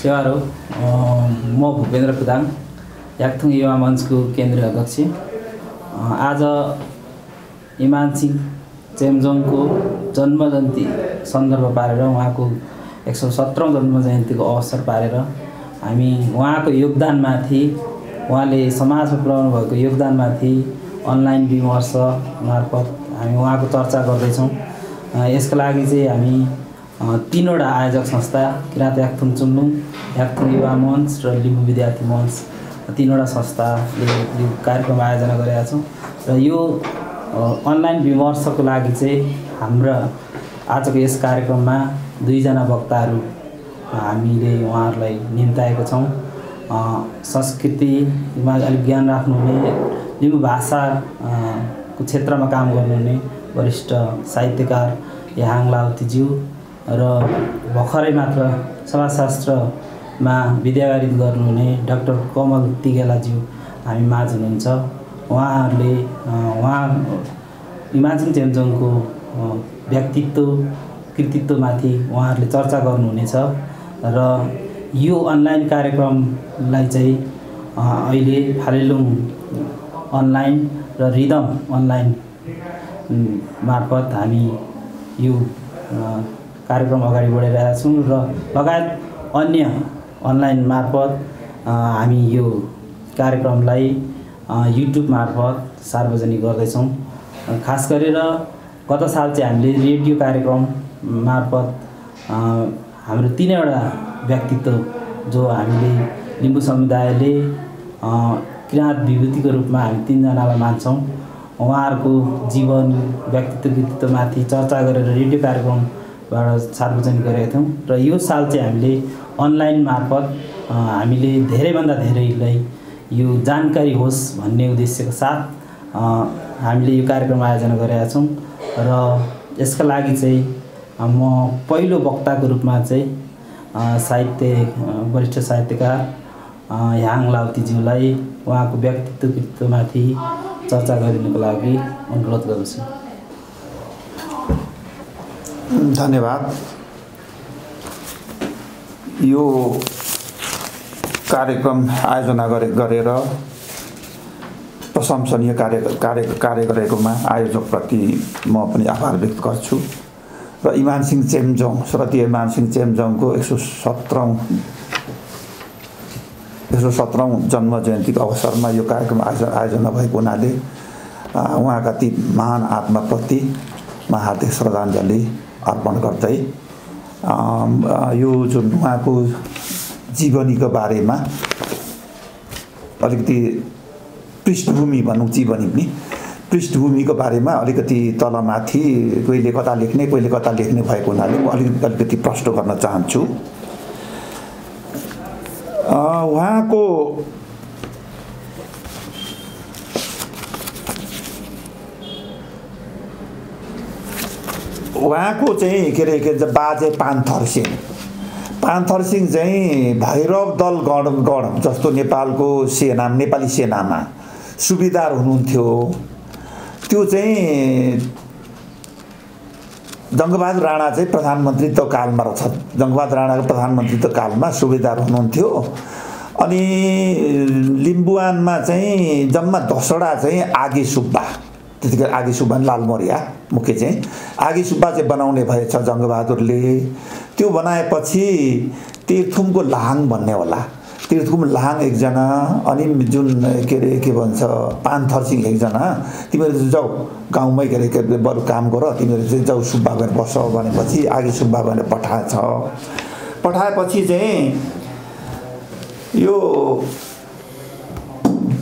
सेवार म भूपेन्द्र प्रधान याकथुङ युवा मञ्चको केन्द्रीय अध्यक्ष। आज इमान सिंह चेम्जोङको जन्म जयन्ती सन्दर्भ पारेर उहाँको एक सौ सत्रौँ जन्म जयन्तीको अवसर पारेर हामी उहाँको योगदानमाथि उहाँले समाजमा पुऱ्याउनु भएको योगदानमाथि अनलाइन विमर्श मार्फत हामी उहाँको चर्चा गर्दैछौँ। यसको लागि चाहिँ हामी तिनवटा आयोजक संस्था किराँत याकथुङ चुम्लुङ याकथुङ युवा मञ्च र लिम्बू विद्यार्थी मञ्च तिनवटा संस्थाले यो कार्यक्रम आयोजना गरेका छौँ। र यो अनलाइन विमर्शको लागि चाहिँ हाम्रा आजको यस कार्यक्रममा दुईजना वक्ताहरू हामीले उहाँहरूलाई निम्ताएको छौँ। संस्कृतिमा अलिक ज्ञान राख्नुहुने लिम्बू भाषाको क्षेत्रमा काम गर्नुहुने वरिष्ठ साहित्यकार याहाङ लाउतीज्यू र भर्खरै मात्र समाजशास्त्रमा विद्यावारित गर्नुहुने डाक्टर कमल तिगेलाज्यू हामी माझ हुनुहुन्छ। उहाँहरूले उहाँ इमाजिङ चेम्जोङको व्यक्तित्व कृतित्वमाथि उहाँहरूले चर्चा गर्नुहुनेछ र यो अनलाइन कार्यक्रमलाई चाहिँ अहिले फालेलुङ अनलाइन र रिदम अनलाइन मार्फत हामी यो कार्यक्रम अगाडि बढाइरहेका छौँ र लगायत अन्य अनलाइन मार्फत हामी यो कार्यक्रमलाई युट्युब मार्फत सार्वजनिक गर्दैछौँ। खास गरेर गत साल चाहिँ हामीले रेडियो कार्यक्रम मार्फत हाम्रो तिनवटा व्यक्तित्व जो हामीले लिम्बू समुदायले किराँत विभूतिको रूपमा हामी तिनजनालाई मान्छौँ। उहाँहरूको जीवन व्यक्तित्व व्यक्तित्वमाथि चर्चा गरेर रेडियो कार्यक्रमबाट सार्वजनिक गरेका थियौँ। र यो साल चाहिँ हामीले अनलाइन मार्फत हामीले धेरैभन्दा धेरैलाई यो जानकारी होस् भन्ने उद्देश्यको साथ हामीले यो कार्यक्रम आयोजना गरेका छौँ। र यसका लागि चाहिँ म पहिलो वक्ताको रूपमा चाहिँ साहित्य वरिष्ठ साहित्यकार ह्याङ लाउतीज्यूलाई उहाँको व्यक्तित्व कृतित्वमाथि चर्चा गरिदिनुको लागि अनुरोध गर्दछु। धन्यवाद। यो कार्यक्रम आयोजना गरे गरेर प्रशंसनीय कार्य कार्य कार्य गरेकोमा आयोजकप्रति म पनि आभार व्यक्त गर्छु। र इमान सिंह चेम्जोङ इमान सिंह चेम्जोङको एक सौ सत्रौँ एक सौ सत्रौँ जन्म जयन्तीको अवसरमा यो कार्यक्रम आयोजना आयोजना भएको हुनाले उहाँका ती महान आत्माप्रति म हार्दिक श्रद्धाञ्जली अर्पण गर्दै यो जुन उहाँको जीवनीको बारेमा अलिकति पृष्ठभूमि भनौँ जीवनी पनि। पृष्ठभूमिको बारेमा अलिकति तलमाथि कोहीले कता लेख्ने कोहीले कता लेख्ने भएको हुनाले म अलिकति अलिकति प्रष्ट गर्न चाहन्छु। उहाँको उहाँको चाहिँ के अरे के बाजे पान्थर सिंह। पान्थर सिंह चाहिँ भैरव दल गण गण जस्तो नेपालको सेना नेपाली सेनामा सुविधार हुनुहुन्थ्यो। त्यो चाहिँ जङ्गबहादुर राणा चाहिँ प्रधानमन्त्रीत्व कालमा रहेछ। जङ्गबहादुर राणाको प्रधानमन्त्रीत्व कालमा सुबेदार हुनुहुन्थ्यो। अनि लिम्बुवानमा चाहिँ जम्मा दसवटा चाहिँ आगे सुब्बा त्यतिखेर आगे सुब्बा लालमोरिया मुख्य चाहिँ। आगे सुब्बा चाहिँ बनाउने भएछ जङ्गबहादुरले। त्यो बनाएपछि तिर्थुमको लाहाङ भन्ने होला। तिर्थुम लाहाङ एकजना अनि जुन के अरे के भन्छ पान्थर सिंह एकजना तिमीहरू चाहिँ जाऊ गाउँमै के अरे के अरे बरु काम गर तिमीहरू चाहिँ जाऊ सुब्बा गएर बस भनेपछि आगे सुब्बा भनेर पठाएछ। पठाएपछि चाहिँ यो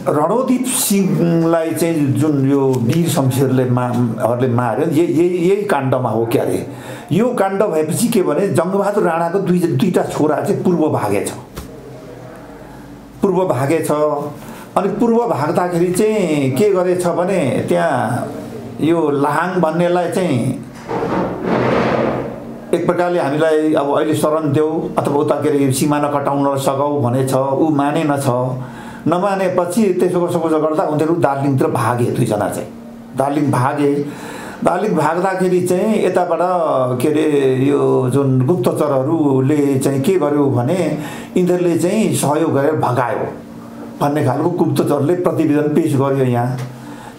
रणोदीप सिंहलाई चाहिँ जुन यो वीर शमशेरले माहरूले मार्यो यही यही काण्डमा हो क्या अरे यो काण्ड भएपछि के भने जङ्गबहादुर राणाको दुई दुईवटा छोरा चाहिँ पूर्व भागेछ पूर्व भागेछ अनि पूर्व भाग्दाखेरि चाहिँ के गरेछ भने त्यहाँ यो लाहाङ भन्नेलाई चाहिँ एक प्रकारले हामीलाई अब अहिले शरण देऊ अथवा उता के अरे सिमाना कटाउन सघाउ भनेछ ऊ छ नमानेपछि त्यसो कसो कसो गर्दा उनीहरू दार्जिलिङतिर भागे दुईजना चाहिँ। दार्जिलिङ भागे। दार्जिलिङ भाग्दाखेरि चाहिँ यताबाट के अरे यो जुन गुप्तचरहरूले चाहिँ के गर्यो भने यिनीहरूले चाहिँ सहयोग गरेर भगायो। भन्ने खालको गुप्तचरले प्रतिवेदन पेस गर्यो यहाँ।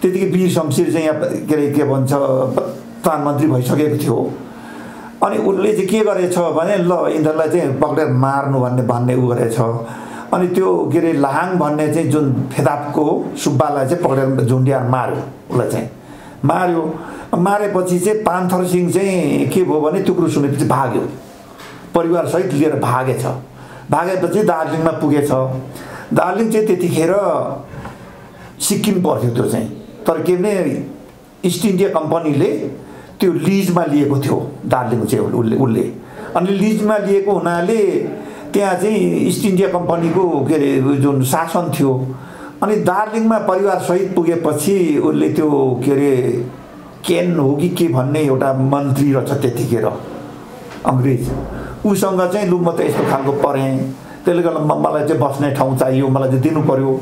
त्यतिकै वीर शमशेर चाहिँ यहाँ के अरे के भन्छ प्रधानमन्त्री भइसकेको थियो। अनि उसले चाहिँ के गरेछ भने ल यिनीहरूलाई चाहिँ पक्रेर मार्नु भन्ने भन्ने उ गरेछ। अनि त्यो के अरे लाहाङ भन्ने चाहिँ जुन फेदापको सुब्बालाई चाहिँ पक्रेर झुन्डिया मार्यो उसलाई चाहिँ। मार्यो। मारेपछि चाहिँ पान्थर सिंह चाहिँ के भयो भने टुक्रो सुनेपछि भाग्यो। परिवारसहित लिएर भागेछ। भागेपछि दार्जिलिङमा पुगेछ। दार्जिलिङ चाहिँ त्यतिखेर सिक्किम पर्थ्यो त्यो चाहिँ। तर के भने इस्ट इन्डिया कम्पनीले त्यो लिजमा लिएको थियो दार्जिलिङ चाहिँ उसले। उसले। अनि लिजमा लिएको हुनाले त्यहाँ चाहिँ इस्ट इन्डिया कम्पनीको के अरे जुन शासन थियो अनि दार्जिलिङमा परिवारसहित पुगेपछि उसले त्यो के अरे केन हो कि के भन्ने एउटा मन्त्री रहेछ त्यतिखेर अङ्ग्रेज। उसँग चाहिँ लु म त यस्तो खालको परेँ। त्यसले गर्दा मलाई चाहिँ बस्ने ठाउँ चाहियो मलाई चाहिँ दिनु पऱ्यो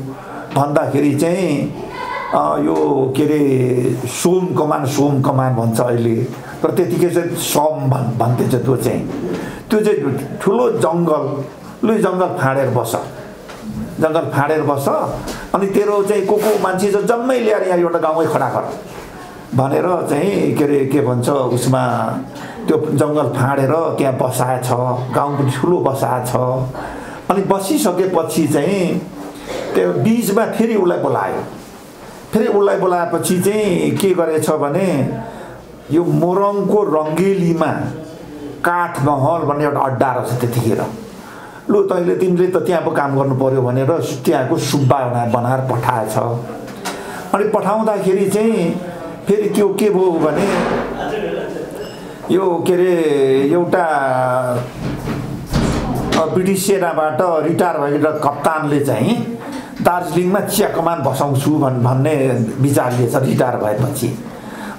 भन्दाखेरि चाहिँ यो के अरे सोम कमान सोम कमान भन्छ अहिले। तर त्यतिकै चाहिँ सम भन् भन्दैछ त्यो चाहिँ। त्यो चाहिँ ठुलो जङ्गल लु जङ्गल फाँडेर बस जङ्गल फाँडेर बस अनि तेरो चाहिँ को को मान्छे चाहिँ जम्मै ल्याएर यहाँ एउटा गाउँमै खडा गर भनेर चाहिँ के अरे के भन्छ उसमा त्यो जङ्गल फाँडेर त्यहाँ बसाएछ गाउँ पनि ठुलो बसाएछ अनि बसिसकेपछि चाहिँ त्यो बिचमा फेरि उसलाई बोलायो फेरि उसलाई बोलाएपछि चाहिँ के गरेछ भने यो मोरङको रङ्गेलीमा काठ महल भन्ने एउटा अड्डा रहेछ त्यतिखेर। लु तैँले तिमीले त त्यहाँ पो काम गर्नु पऱ्यो भनेर त्यहाँको सुब्बा बनाएर पठाएछ। अनि पठाउँदाखेरि चाहिँ फेरि त्यो के भयो भने यो के अरे एउटा ब्रिटिस सेनाबाट रिटायर भएका कप्तानले चाहिँ दार्जिलिङमा चिया कमान बसाउँछु भन् भन्ने विचार लिएछ रिटायर भएपछि।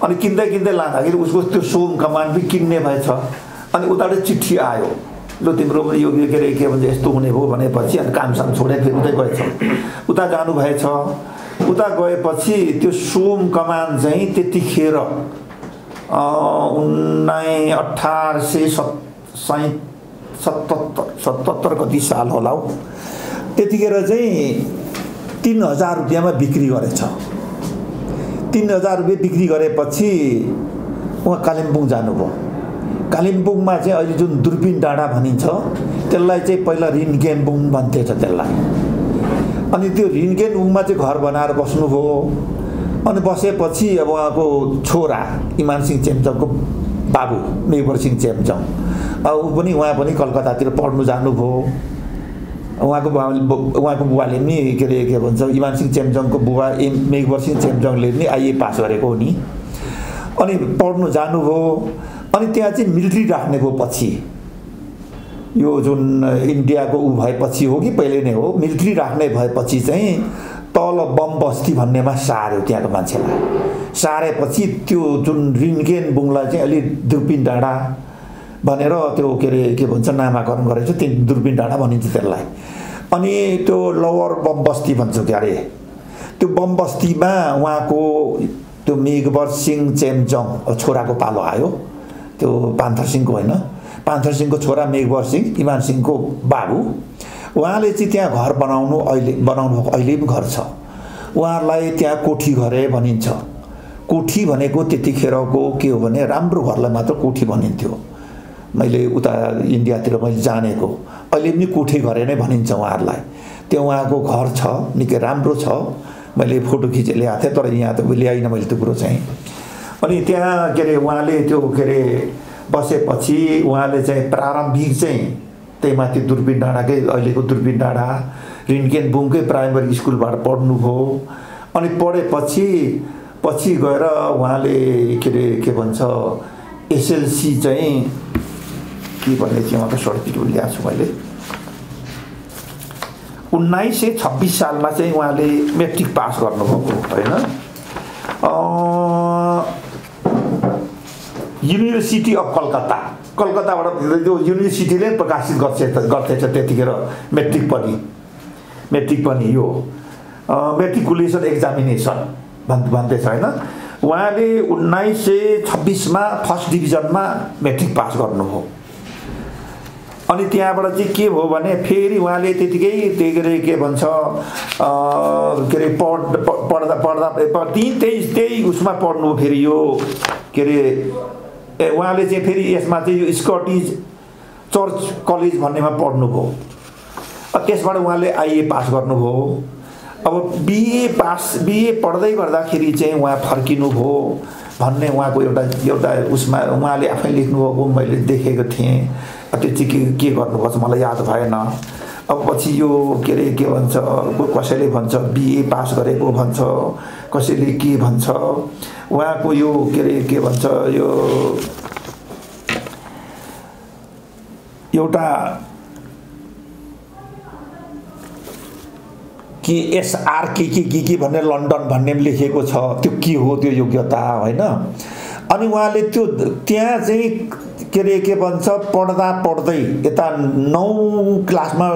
अनि किन्दै किन्दै लाँदाखेरि उसको त्यो सोम कमान पनि किन्ने भएछ। अनि उताबाट चिठी आयो। लु तिम्रो पनि यो के अरे के भन्छ यस्तो हुने भयो भनेपछि अनि कामसाम छोडेर फेरि उतै गएछ। उता जानुभएछ। उता गएपछि त्यो सोम कमान चाहिँ त्यतिखेर उन्नाइ अठार सय सत् सै सतहत्तर सतहत्तर कति साल होला हौ। त्यतिखेर चाहिँ तिन हजार रुपियाँमा बिक्री गरेछ। तिन हजार रुपियाँ बिक्री गरेपछि उहाँ कालिम्पोङ जानुभयो। कालिम्पोङमा चाहिँ अहिले जुन दुर्पिन डाँडा भनिन्छ त्यसलाई चाहिँ पहिला रिन्केम्बुङ भन्थेछ त्यसलाई। अनि त्यो रिन्केनबुङमा चाहिँ घर बनाएर बस्नुभयो। अनि बसेपछि अब उहाँको छोरा इमान सिंह चेम्चङको बाबु मेघवर सिंह चेम्चङ अब ऊ पनि उहाँ पनि कलकत्तातिर पढ्नु जानुभयो। उहाँको बाबुले उहाँको बुबाले पनि के अरे के भन्छ इमान सिंह चेम्चङको बुबा एम मेघवर सिंह चेम्चङले पनि आइए पास गरेको हो नि। अनि पढ्नु जानुभयो। अनि त्यहाँ चाहिँ मिलिट्री राख्ने भयो पछि यो जुन इन्डियाको ऊ भएपछि हो कि पहिले नै हो मिलिट्री राख्ने भएपछि चाहिँ तल बम बस्ती भन्नेमा सार्यो त्यहाँको मान्छेलाई। सारेपछि त्यो जुन रिन्केन बुङलाई चाहिँ अलिक दुर्पिन डाँडा भनेर त्यो के अरे के भन्छ नामाकरण गरेको छ त्यो दुर्पिन डाँडा भनिन्छ त्यसलाई। अनि त्यो लोवर बम बस्ती भन्छ के अरे त्यो बम बस्तीमा उहाँको त्यो मेघवर सिंह चेम्जङ छोराको पालो आयो। त्यो पान्थर सिंहको होइन पान्थर सिंहको छोरा मेघवर सिंह इमान सिंहको बाबु उहाँले चाहिँ त्यहाँ घर बनाउनु अहिले बनाउनु भएको अहिले पनि घर छ उहाँहरूलाई त्यहाँ कोठी घरे भनिन्छ कोठी भनेको त्यतिखेरको के हो भने राम्रो घरलाई मात्र कोठी भनिन्थ्यो मैले उता इन्डियातिर मैले जानेको अहिले पनि कोठी घरे नै भनिन्छ उहाँहरूलाई त्यो उहाँको घर छ निकै राम्रो छ मैले फोटो खिचेर ल्याएको थिएँ तर यहाँ त ल्याइनँ मैले त्यो कुरो चाहिँ अनि त्यहाँ के अरे उहाँले त्यो के अरे बसेपछि उहाँले चाहिँ प्रारम्भिक चाहिँ त्यही माथि दुर्पिन डाँडाकै अहिलेको दुर्पिन डाँडा रिन्केन बुङकै प्राइमरी स्कुलबाट पढ्नुभयो अनि पढेपछि पछि गएर उहाँले के अरे के भन्छ एसएलसी चाहिँ के भन्ने थियो उहाँको सर्टिफिकेट ल्याएको छु मैले उन्नाइस सय छब्बिस सालमा चाहिँ उहाँले मेट्रिक पास गर्नुभएको होइन युनिभर्सिटी अफ कलकत्ता कलकत्ताबाट त्यो युनिभर्सिटीले प्रकाशित गर्छ गर्थेछ त्यतिखेर मेट्रिक पनि। मेट्रिक पनि यो। मेट्रिकुलेसन एक्जामिनेसन भन् भन्दैछ होइन? उहाँले उन्नाइस सय छब्बिसमा फर्स्ट डिभिजनमा मेट्रिक पास गर्नुभयो अनि त्यहाँबाट चाहिँ के भयो भने फेरि उहाँले त्यतिकै त्यही के अरे के भन्छ के अरे पढ पढ्दा पढ्दा त्यही त्यही त्यही उसमा पढ्नु फेरि यो के अरे उहाँले चाहिँ फेरि यसमा चाहिँ यो स्कटिज चर्च कलेज भन्नेमा पढ्नुभयो। त्यसबाट उहाँले आइए पास गर्नुभयो। अब बिए पास बिए पढ्दै गर्दाखेरि चाहिँ उहाँ फर्किनुभयो भन्ने उहाँको एउटा एउटा उसमा उहाँले आफै लेख्नुभएको मैले देखेको थिएँ। त्यो चाहिँ के के गर्नुपर्छ मलाई याद भएन। अब पछि यो के अरे के भन्छ कसैले भन्छ बिए पास गरेको भन्छ। कसैले के भन्छ? उहाँको यो के अरे के भन्छ यो एउटा कि एसआर के के के के भन्ने लन्डन भन्ने पनि लेखेको छ। त्यो के हो त्यो योग्यता होइन? अनि उहाँले त्यो त्यहाँ चाहिँ के अरे के भन्छ पढ्दा पढ्दै यता नौ क्लासमा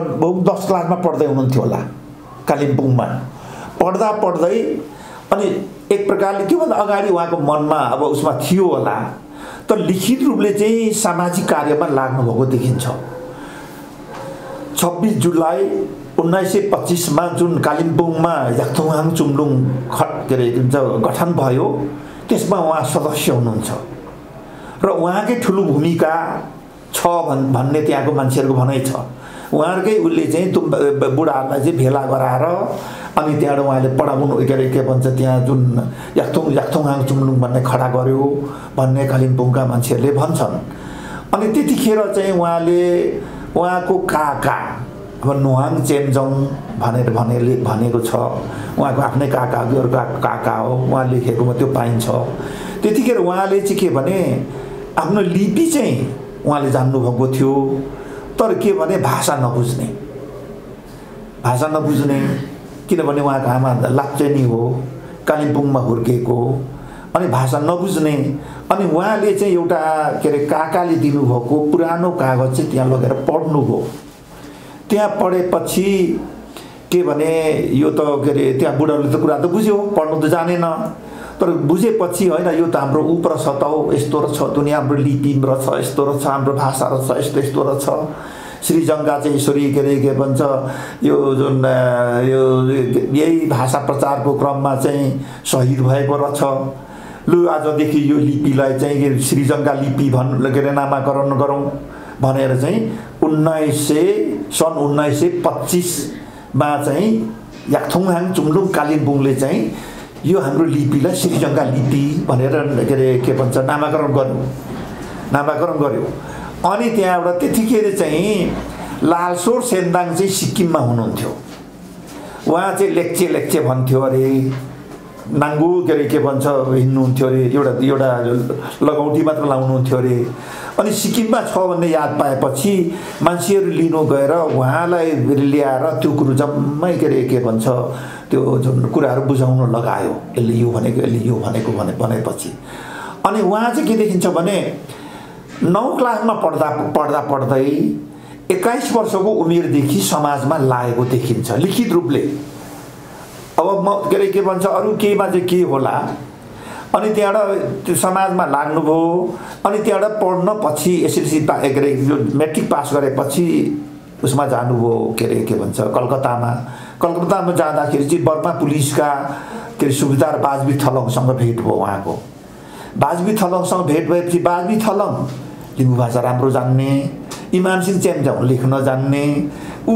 दस क्लासमा पढ्दै हुनुहुन्थ्यो होला कालिम्पोङमा। पढ्दा पढ्दै अनि एक प्रकारले त्योभन्दा अगाडि उहाँको मनमा अब उसमा थियो होला तर लिखित रूपले चाहिँ सामाजिक कार्यमा लाग्नुभएको देखिन्छ। छब्बिस जुलाई उन्नाइस सय पच्चिसमा जुन कालिम्पोङमा याक्थुङहाङ चुम्लुङ ख के अरे गठन भयो त्यसमा उहाँ सदस्य हुनुहुन्छ। र उहाँकै ठुलो भूमिका छ भन् भन्ने त्यहाँको मान्छेहरूको भनाइ छ। उहाँहरूकै उसले चाहिँ बुढाहरूलाई चाहिँ भेला गराएर अनि त्यहाँबाट उहाँले पढाउनु के अरे के भन्छ त्यहाँ जुन याक्थुङ याक्थुङहाङ चुम्लुङ भन्ने खडा गर्यो भन्ने कालिम्पोङका मान्छेहरूले भन्छन्। अनि त्यतिखेर चाहिँ उहाँले उहाँको काका अब नुहाङ चेम्जङ भनेर भने भनेको छ। उहाँको आफ्नै काका अर्को काका हो। उहाँ लेखेकोमा त्यो पाइन्छ। त्यतिखेर उहाँले चाहिँ के भने आफ्नो लिपि चाहिँ उहाँले जान्नुभएको थियो। तर के भने भाषा नबुझ्ने? भाषा नबुझ्ने किनभने उहाँको आमा लाप्चेनी हो कालिम्पोङमा हुर्किएको अनि भाषा नबुझ्ने अनि उहाँले चाहिँ एउटा के अरे काकाले दिनुभएको पुरानो कागज चाहिँ त्यहाँ लगेर पढ्नुभयो त्यहाँ पढेपछि के भने यो त के अरे त्यहाँ बुढाहरूले त कुरा त बुझ्यो पढ्नु त जानेन। तर बुझेपछि होइन यो त हाम्रो रहेछ त हौ यस्तो रहेछ दुनियाँ हाम्रो लिपि रहेछ यस्तो रहेछ हाम्रो भाषा रहेछ यस्तो यस्तो रहेछ श्रीजङ्गा चाहिँ यसरी के अरे के भन्छ यो जुन यो यही भाषा प्रचारको क्रममा चाहिँ सहिद भएको रहेछ लु आजदेखि यो लिपिलाई चाहिँ श्रीजङ्गा लिपि भन् के अरे नामाकरण गरौँ भनेर चाहिँ उन्नाइस सय सन् उन्नाइस सय पच्चिसमा चाहिँ याक्थुङहाङ चुम्लुङ कालिम्पोङले चाहिँ यो हाम्रो लिपिलाई श्रीजङ्गा लिपि भनेर के अरे के भन्छ नामाकरण गर्यो नामाकरण गर्यो अनि त्यहाँबाट त्यतिखेर चाहिँ लालसोर सेन्दाङ चाहिँ सिक्किममा हुनुहुन्थ्यो उहाँ चाहिँ लेक्चे लेक्चे भन्थ्यो अरे नाङ्गु के अरे के भन्छ हिँड्नुहुन्थ्यो अरे एउटा एउटा लगौटी मात्र लाउनुहुन्थ्यो अरे अनि सिक्किममा छ भन्ने याद पाएपछि मान्छेहरू लिनु गएर उहाँलाई ल्याएर त्यो कुरो जम्मै के अरे के भन्छ त्यो जुन कुराहरू बुझाउन लगायो यसले यो भनेको यसले यो भनेको भने भनेपछि। अनि उहाँ चाहिँ के देखिन्छ भने नौ क्लासमा पढ्दा पढ्दा पढ्दै एक्काइस वर्षको उमेरदेखि समाजमा लागेको देखिन्छ लिखित रूपले। अब म के अरे के भन्छ अरू केहीमा चाहिँ के होला? अनि त्यहाँबाट त्यो समाजमा लाग्नुभयो। अनि त्यहाँबाट पढ्न पछि एसएलसी पा के अरे मेट्रिक पास गरेपछि उसमा जानुभयो के अरे के भन्छ कलकत्तामा। कलकत्तामा जाँदाखेरि चाहिँ बर्मा पुलिसका के अरे सुबेदार बाजबी थलङसँग भेट भयो उहाँको। बाजबी थलङसँग भेट भएपछि बाजबी थलङ लिम्बू भाषा राम्रो जान्ने इमान सिंह लेख्न जान्ने ऊ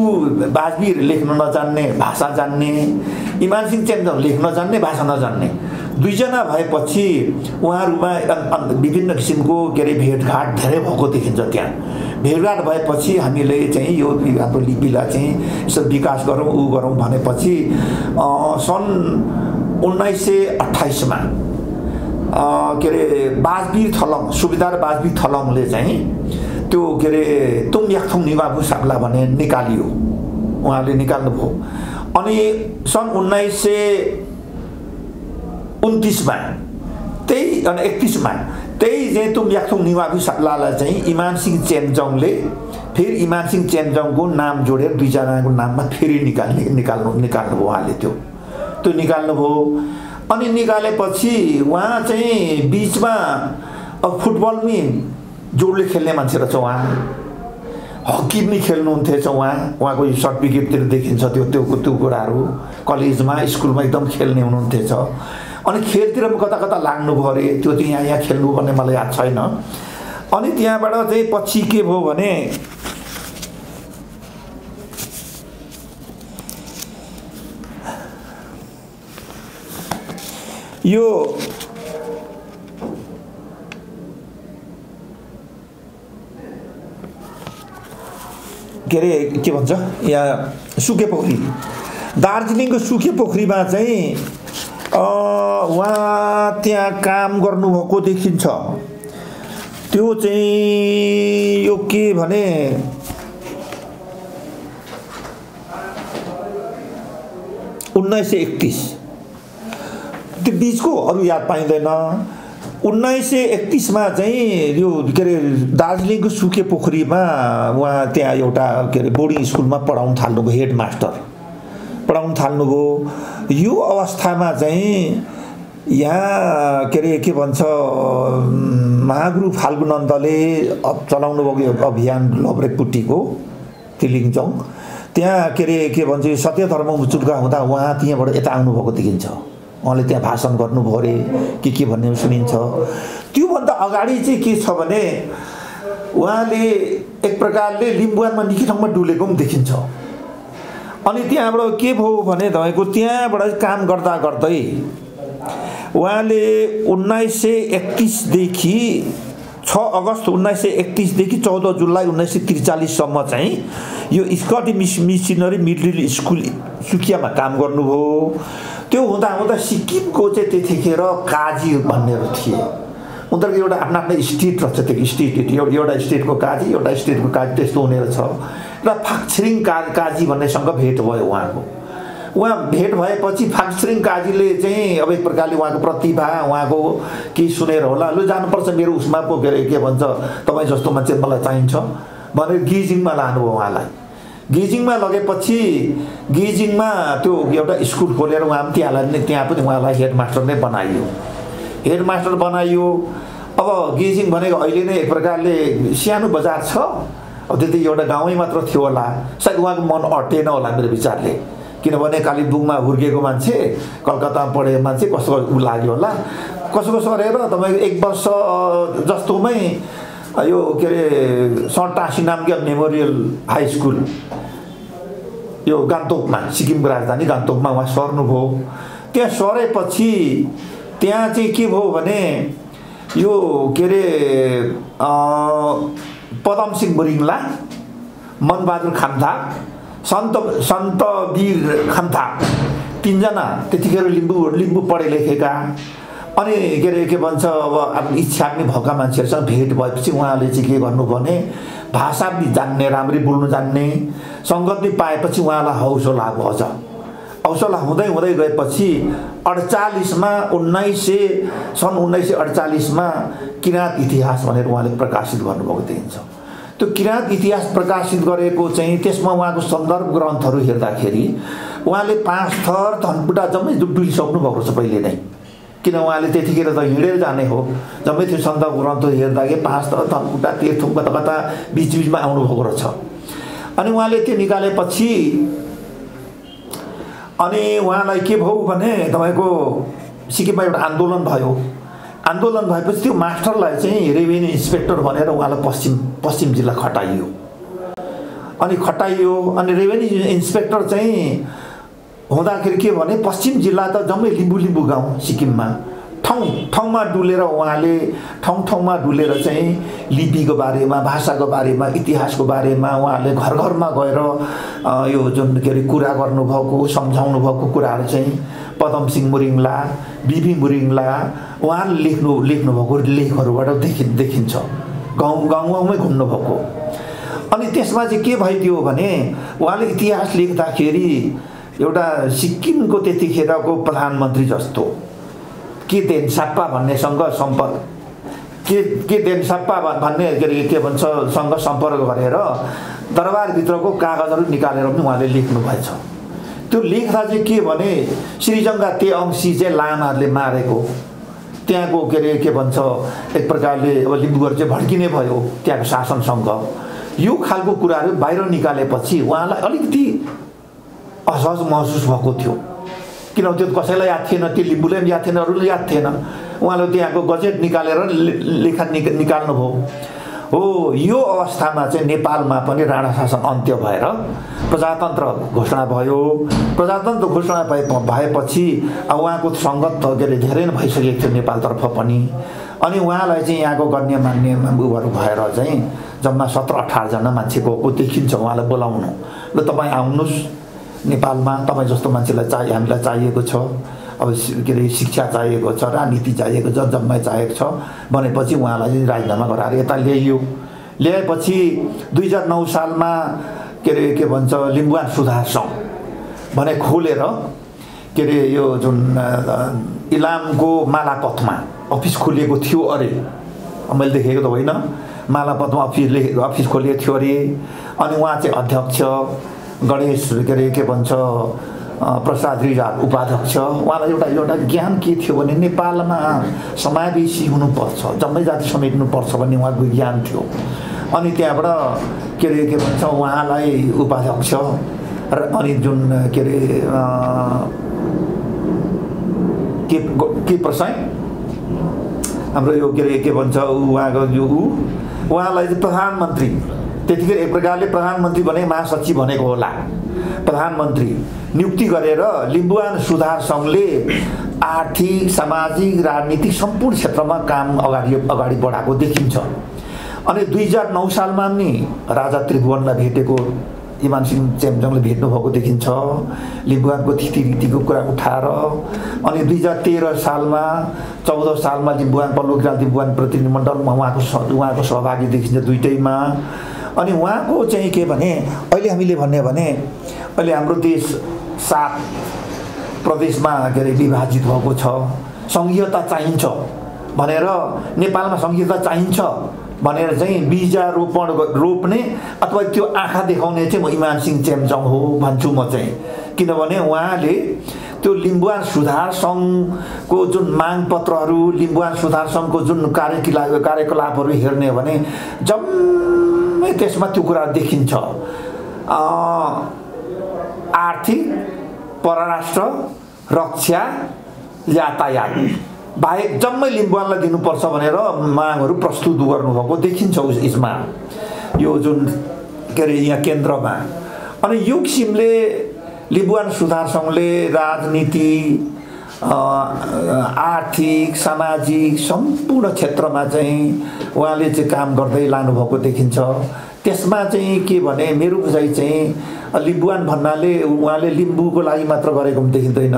बाजबी लेख्न नजान्ने भाषा जान्ने इमान सिंह लेख्न जान्ने भाषा नजान्ने। दुईजना भएपछि उहाँहरूमा विभिन्न किसिमको के अरे भेटघाट धेरै भएको देखिन्छ त्यहाँ। भेटघाट भएपछि हामीले चाहिँ यो हाम्रो लिपिलाई चाहिँ यसो विकास गरौँ ऊ गरौँ भनेपछि सन् उन्नाइस सय अठाइसमा के अरे बाजबीर थलङ सुबेदार बाजबीर थलङले चाहिँ त्यो के अरे तुम याक्थुङ निवाबु साप्ला भने निकालियो। उहाँले निकाल्नुभयो। अनि सन् उन्नाइस सय उन्तिसमा त्यही अनि एकतिसमा त्यही तुम याक्थुङ निवाबु साप्लालाई चाहिँ इमान सिंह चेम्जङले फेरि इमान सिंह चेम्जङको नाम जोडेर दुईजनाको नाममा फेरि निकाल्ने निकाल्नु निकाल्नुभयो उहाँले त्यो। त्यो निकाल्नुभयो। अनि निकालेपछि उहाँ चाहिँ बिचमा अब फुटबल पनि जोडले खेल्ने मान्छे रहेछ उहाँ। हकी पनि खेल्नुहुन्थेछ उहाँ। उहाँको सर्टिफिकेटतिर देखिन्छ त्यो त्यो त्यो कुराहरू। कलेजमा स्कुलमा एकदम खेल्ने हुनुहुन्थेछ अनि खेलतिर कता कता लाग्नुभयो अरे त्यो चाहिँ यहाँ यहाँ खेल्नु भन्ने मलाई याद छैन। अनि त्यहाँबाट चाहिँ पछि के भयो भने यो के अरे के भन्छ? यहाँ सुके पोखरी। दार्जिलिङको सुके पोखरीमा चाहिँ उहाँ त्यहाँ काम गर्नुभएको देखिन्छ। त्यो चाहिँ यो के भने उन्नाइस सय एकतिस। त्यो बिचको अरू याद पाइँदैन। उन्नाइस सय एकतिसमा चाहिँ यो के अरे दार्जिलिङको सुके पोखरीमा उहाँ त्यहाँ एउटा के अरे बोर्डिङ स्कुलमा पढाउनु थाल्नुभयो हेड मास्टर पढाउनु थाल्नुभयो। यो अवस्थामा चाहिँ यहाँ के अरे के भन्छ महागुरु फाल्गुनन्दले चलाउनु भएको अभियान लब्रेकुट्टीको तिलिङचौङ त्यहाँ के अरे के भन्छ सत्य धर्म मुचुल्का हुँदा उहाँ त्यहाँबाट यता आउनुभएको देखिन्छ। उहाँले त्यहाँ भाषण गर्नुभयो अरे के के भन्ने सुनिन्छ। त्योभन्दा अगाडि चाहिँ के छ भने उहाँले एक प्रकारले लिम्बुवानमा निकै ठाउँमा डुलेको पनि देखिन्छ। अनि त्यहाँबाट के भयो भने तपाईँको त्यहाँबाट काम गर्दा गर्दै उहाँले उन्नाइस सय एकतिसदेखि छ अगस्त उन्नाइस सय एकतिसदेखि चौध जुलाई उन्नाइस सय त्रिचालिससम्म चाहिँ यो स्कटी मिस मिसिनरी मिडल स्कुल सुकियामा काम गर्नुभयो। त्यो हुँदा हुँदा सिक्किमको चाहिँ त्यतिखेर काजी भन्नेहरू थिए। उनीहरूको एउटा आफ्नो आफ्नो स्टेट रहेछ त्यो स्टेट एउटा स्टेटको काजी एउटा स्टेटको काजी त्यस्तो हुने रहेछ र फाक्छिरिङ का काजी भन्नेसँग भेट भयो उहाँको। उहाँ भेट भएपछि फाक्छिरिङ काजीले चाहिँ अब एक प्रकारले उहाँको प्रतिभा उहाँको केही सुनेर होला। लु जानुपर्छ मेरो उसमा पो के अरे के भन्छ तपाईँ जस्तो मान्छे मलाई चाहिन्छ भनेर गिजिङमा लानुभयो उहाँलाई। गेजिङमा लगेपछि गेजिङमा त्यो एउटा स्कुल खोलेर उहाँ पनि त्यहाँलाई नै त्यहाँ पनि उहाँलाई हेड मास्टर नै बनाइयो। हेड मास्टर बनाइयो। अब गेजिङ भनेको अहिले नै एक प्रकारले सानो बजार छ। त्यति एउटा गाउँै मात्र थियो होला। सायद उहाँको मन अटेन होला मेरो विचारले। किनभने कालिम्पोङमा हुर्किएको मान्छे कलकत्तामा पढेको मान्छे कस्तो ऊ लाग्यो होला। कसो कसो गरेर तपाईँको एक वर्ष जस्तोमै यो के अरे सन्टासी नामका मेमोरियल हाई स्कुल यो गान्तोकमा सिक्किमको राजधानी गान्तोकमा उहाँ सर्नुभयो। त्यहाँ सरेपछि त्यहाँ चाहिँ के भयो भने यो के अरे पदमसिंह बुरिङला मनबहादुर खाम्था सन्त सन्त वीर खाम्था तिनजना त्यतिखेर लिम्बू लिम्बू पढे लेखेका अनि के अरे के भन्छ अब आफ्नो इच्छा पनि भएका मान्छेहरूसँग भेट भएपछि उहाँले चाहिँ के गर्नु भने भाषा पनि जान्ने राम्ररी बोल्नु जान्ने सङ्गत पनि पाएपछि उहाँलाई हौसला भएछ हौसला हुँदै हुँदै गएपछि अडचालिसमा उन्नाइस सय सन् उन्नाइस सय अडचालिसमा किराँत इतिहास भनेर उहाँले प्रकाशित गर्नुभएको देखिन्छ त्यो किराँत इतिहास प्रकाशित गरेको चाहिँ त्यसमा उहाँको सन्दर्भ ग्रन्थहरू हेर्दाखेरि उहाँले पाँच थर धनपुटा जम्मै डुलिसक्नु भएको छ पहिले नै। किन उहाँले त्यतिखेर त हिँडेर जाने हो? जम्मै त्यो सन्त ग्रन्थ हेर्दाखेरि पाँच त धनकुटा तेर्थुम कता कता बिचबिचमा आउनुभएको रहेछ। अनि उहाँले त्यो निकालेपछि अनि उहाँलाई के भयो भने तपाईँको सिक्किममा एउटा आन्दोलन भयो। आन्दोलन भएपछि त्यो मास्टरलाई चाहिँ रेभेन्यू इन्सपेक्टर भनेर उहाँलाई पश्चिम पश्चिम जिल्ला खटाइयो। अनि खटाइयो अनि रेभेन्यू इन्सपेक्टर चाहिँ हुँदाखेरि के भने पश्चिम जिल्ला त जम्मै लिम्बू लिम्बू गाउँ सिक्किममा। ठाउँ ठाउँमा डुलेर उहाँले ठाउँ ठाउँमा डुलेर चाहिँ लिपिको बारेमा भाषाको बारेमा इतिहासको बारेमा उहाँले घर घरमा गएर यो जुन के अरे कुरा गर्नुभएको सम्झाउनु भएको कुराहरू चाहिँ पदमसिंह मुरिङला बिबी मुरिङला उहाँले लेख्नु लेख्नुभएको लेखहरूबाट देखि देखिन्छ। गाउँ गाउँ गाउँमै घुम्नुभएको। अनि त्यसमा चाहिँ के भइदियो भने उहाँले इतिहास लेख्दाखेरि एउटा सिक्किमको त्यतिखेरको प्रधानमन्त्री जस्तो के देन साप्पा भन्नेसँग सम्पर्क के के देन साप्पा भन्ने के अरे के भन्छ सँग सम्पर्क गरेर दरबारभित्रको कागजहरू निकालेर पनि उहाँले लेख्नु भएछ त्यो लेख्दा चाहिँ के भने श्रीजङ्गा ते अंशी चाहिँ लामाहरूले मारेको त्यहाँको के अरे के भन्छ एक प्रकारले अब लिम्बूहरू चाहिँ भड्किने भयो त्यहाँको शासनसँग। यो खालको कुराहरू बाहिर निकालेपछि उहाँलाई अलिकति असहज महसुस भएको थियो। किनभने त्यो कसैलाई याद थिएन त्यो लिम्बूलाई पनि याद थिएन अरूले याद थिएन। उहाँले त्यहाँको गजेट निकालेर लेखा निक निकाल्नुभयो। हो यो अवस्थामा चाहिँ नेपालमा पनि राणा शासन अन्त्य भएर प्रजातन्त्र घोषणा भयो। प्रजातन्त्र घोषणा भए भएपछि उहाँको सङ्गत के अरे धेरै नै भइसकेको थियो नेपालतर्फ पनि। अनि उहाँलाई चाहिँ यहाँको गण्यमान्य उहरू भएर चाहिँ जम्मा सत्र अठारजना मान्छेको देखिन्छ उहाँलाई बोलाउनु। ल तपाईँ आउनुहोस् नेपालमा। तपाईँ जस्तो मान्छेलाई चाहिँ हामीलाई चाहिएको छ। अब के अरे शिक्षा चाहिएको छ राजनीति चाहिएको छ जम्मै चाहिएको छ भनेपछि उहाँलाई चाहिँ राजीनामा गराएर यता ल्याइयो। ल्याएपछि दुई हजार नौ सालमा के अरे के भन्छ लिम्बुवान सुधार सङ्घ भने खोलेर के अरे यो जुन इलामको मालापथमा अफिस खोलिएको थियो अरे। मैले देखेको त होइन। मालापथमा अफिस लेखे अफिस खोलिएको थियो अरे। अनि उहाँ चाहिँ अध्यक्ष गणेश के अरे के भन्छ प्रसाद रिजाल उपाध्यक्ष उहाँलाई एउटा एउटा ज्ञान के थियो भने नेपालमा समावेशी हुनुपर्छ जम्मै जाति समेट्नुपर्छ भन्ने उहाँको ज्ञान थियो। अनि त्यहाँबाट के अरे के भन्छ उहाँलाई उपाध्यक्ष र अनि जुन के अरे के के प्रसाई हाम्रो यो के अरे के भन्छ उहाँको यो ऊ। उहाँलाई चाहिँ प्रधानमन्त्री त्यतिखेर एक प्रकारले प्रधानमन्त्री भने महासचिव भनेको होला। प्रधानमन्त्री नियुक्ति गरेर लिम्बुवान सुधार सङ्घले आर्थिक सामाजिक राजनीतिक सम्पूर्ण क्षेत्रमा काम अगाडि अगाडि बढाएको देखिन्छ। अनि दुई हजार नौ सालमा नि राजा त्रिभुवनलाई भेटेको इमान सिंह चेम्जोङले भेट्नुभएको देखिन्छ। लिम्बुवानको स्थितिरीतिको कुरा उठाएर। अनि दुई हजार तेह्र सालमा चौध सालमा लिम्बुवान पल्लो लिम्बुवान प्रतिनिधिमण्डलमा उहाँको उहाँको सहभागी देखिन्छ दुइटैमा। अनि उहाँको चाहिँ के भने अहिले हामीले भन्ने भने अहिले हाम्रो देश सात प्रदेशमा के अरे विभाजित भएको छ। सङ्घीयता चाहिन्छ भनेर नेपालमा सङ्घीयता चाहिन्छ भनेर चाहिँ बिजा रोपण रोप्ने अथवा त्यो आँखा देखाउने चाहिँ म इमान सिंह चेम्चङ हो भन्छु म चाहिँ। किनभने उहाँले त्यो लिम्बुवान सुधार सङ्घको जुन माग पत्रहरू लिम्बुवान सुधार सङ्घको जुन कार्यकला कार्यकलापहरू हेर्ने भने जम्मै त्यसमा त्यो कुरा देखिन्छ। आर्थिक परराष्ट्र रक्षा यातायात। बाहेक जम्मै लिम्बुवानलाई दिनुपर्छ भनेर मागहरू प्रस्तुत गर्नुभएको देखिन्छ यसमा। यो जुन के अरे यहाँ केन्द्रमा। अनि यो किसिमले लिम्बुवान सुधार सङ्घले राजनीति आर्थिक सामाजिक सम्पूर्ण क्षेत्रमा चाहिँ उहाँले चाहिँ काम गर्दै लानुभएको देखिन्छ। त्यसमा चाहिँ के भने मेरो बुझाइ चाहिँ लिम्बुवान भन्नाले उहाँले लिम्बूको लागि मात्र गरेको पनि देखिँदैन।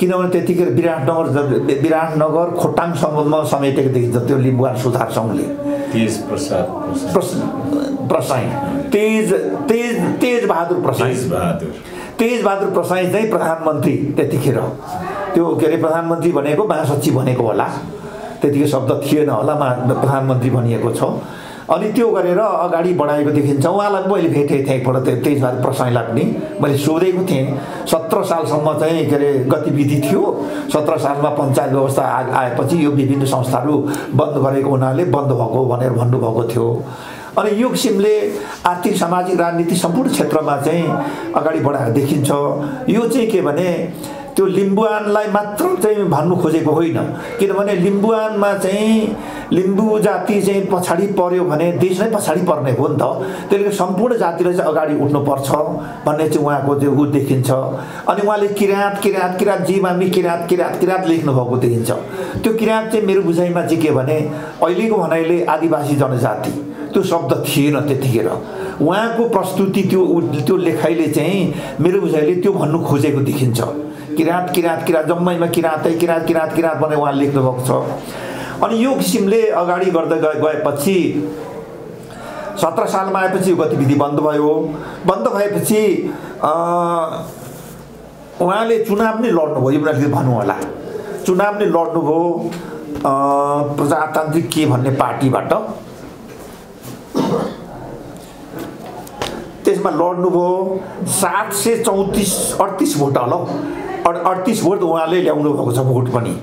किनभने त्यतिखेर विराटनगर विराटनगर खोटाङसम्ममा समेटेको देखिन्छ त्यो लिम्बुवान सुधार सङ्घले। तेज प्रसाद प्रसाई तेज तेज तेज बहादुर प्रसाई बहादुर तेज बहादुर प्रसाई चाहिँ प्रधानमन्त्री त्यतिखेर त्यो के अरे प्रधानमन्त्री भनेको महासचिव भनेको होला। त्यतिकै शब्द थिएन होला मा प्रधानमन्त्री भनिएको छ। अनि त्यो गरेर अगाडि बढाएको देखिन्छ। उहाँलाई मैले भेटेँ थिएँ एकपल्ट त्यो तेजबहादुर प्रसाईलाई पनि मैले सोधेको थिएँ। सत्र सालसम्म चाहिँ के अरे गतिविधि थियो। सत्र सालमा पञ्चायत व्यवस्था आएपछि यो विभिन्न संस्थाहरू बन्द गरेको हुनाले बन्द भएको भनेर भन्नुभएको थियो। अनि यो किसिमले आर्थिक सामाजिक राजनीति सम्पूर्ण क्षेत्रमा चाहिँ अगाडि बढाएको देखिन्छ। यो चाहिँ के भने त्यो लिम्बुवानलाई मात्र चाहिँ भन्नु खोजेको होइन। किनभने लिम्बुवानमा चाहिँ लिम्बू जाति चाहिँ पछाडि पर्यो भने देश नै पछाडि पर्ने हो नि त। त्यसले सम्पूर्ण जातिलाई चाहिँ अगाडि उठ्नुपर्छ भन्ने चाहिँ उहाँको त्यो ऊ देखिन्छ। अनि उहाँले किराँत किराँत किराँत जीवामी किराँत किराँत किराँत लेख्नुभएको देखिन्छ। त्यो किराँत चाहिँ मेरो बुझाइमा चाहिँ के भने अहिलेको भनाइले आदिवासी जनजाति। त्यो शब्द थिएन त्यतिखेर। उहाँको प्रस्तुति त्यो त्यो लेखाइले चाहिँ मेरो बुझाइले त्यो भन्नु खोजेको देखिन्छ। किराँत किराँत किराँत जम्मैमा किराँतै किराँत किराँत किराँत भनेर उहाँ लेख्नुभएको छ। अनि यो किसिमले अगाडि गर्दै गए गएपछि सत्र सालमा आएपछि यो गतिविधि बन्द भयो। बन्द भएपछि उहाँले चुनाव नै लड्नुभयो यो पनि भनौँ होला। चुनाव नै लड्नुभयो प्रजातान्त्रिक के भन्ने पार्टीबाट। त्यस तेइसमा लड्नुभयो सात सय चौतिस अडतिस भोट होला हौ। अड अडतिस भोट उहाँले ल्याउनु भएको छ भोट पनि।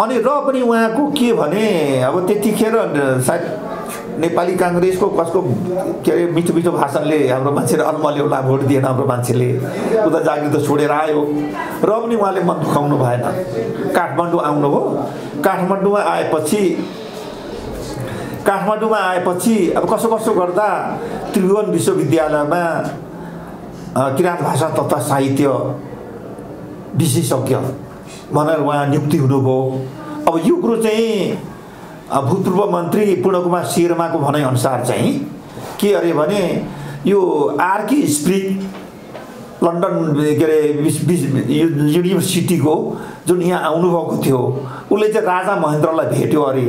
अनि र पनि उहाँको के भने अब त्यतिखेर सायद नेपाली काङ्ग्रेसको कसको के अरे मिठो मिठो भाषणले हाम्रो मान्छेले अल्मल्यौला भोट दिएन हाम्रो मान्छेले। उता जागिर त छोडेर आयो। र पनि उहाँले मन दुखाउनु भएन। काठमाडौँ आउनुभयो। काठमाडौँमा आएपछि काठमाडौँमा आएपछि अब कसो कसो गर्दा त्रिभुवन विश्वविद्यालयमा किराँत भाषा तथा साहित्य विशेषज्ञ भनेर उहाँ नियुक्ति हुनुभयो अब यो कुरो चाहिँ भूतपूर्व मन्त्री पूर्णकुमार शेर्माको भनाइअनुसार चाहिँ के अरे भने यो आरके स्प्रिट लन्डन के अरे युनिभर्सिटीको जुन यहाँ आउनुभएको थियो उसले चाहिँ राजा महेन्द्रलाई भेट्यो अरे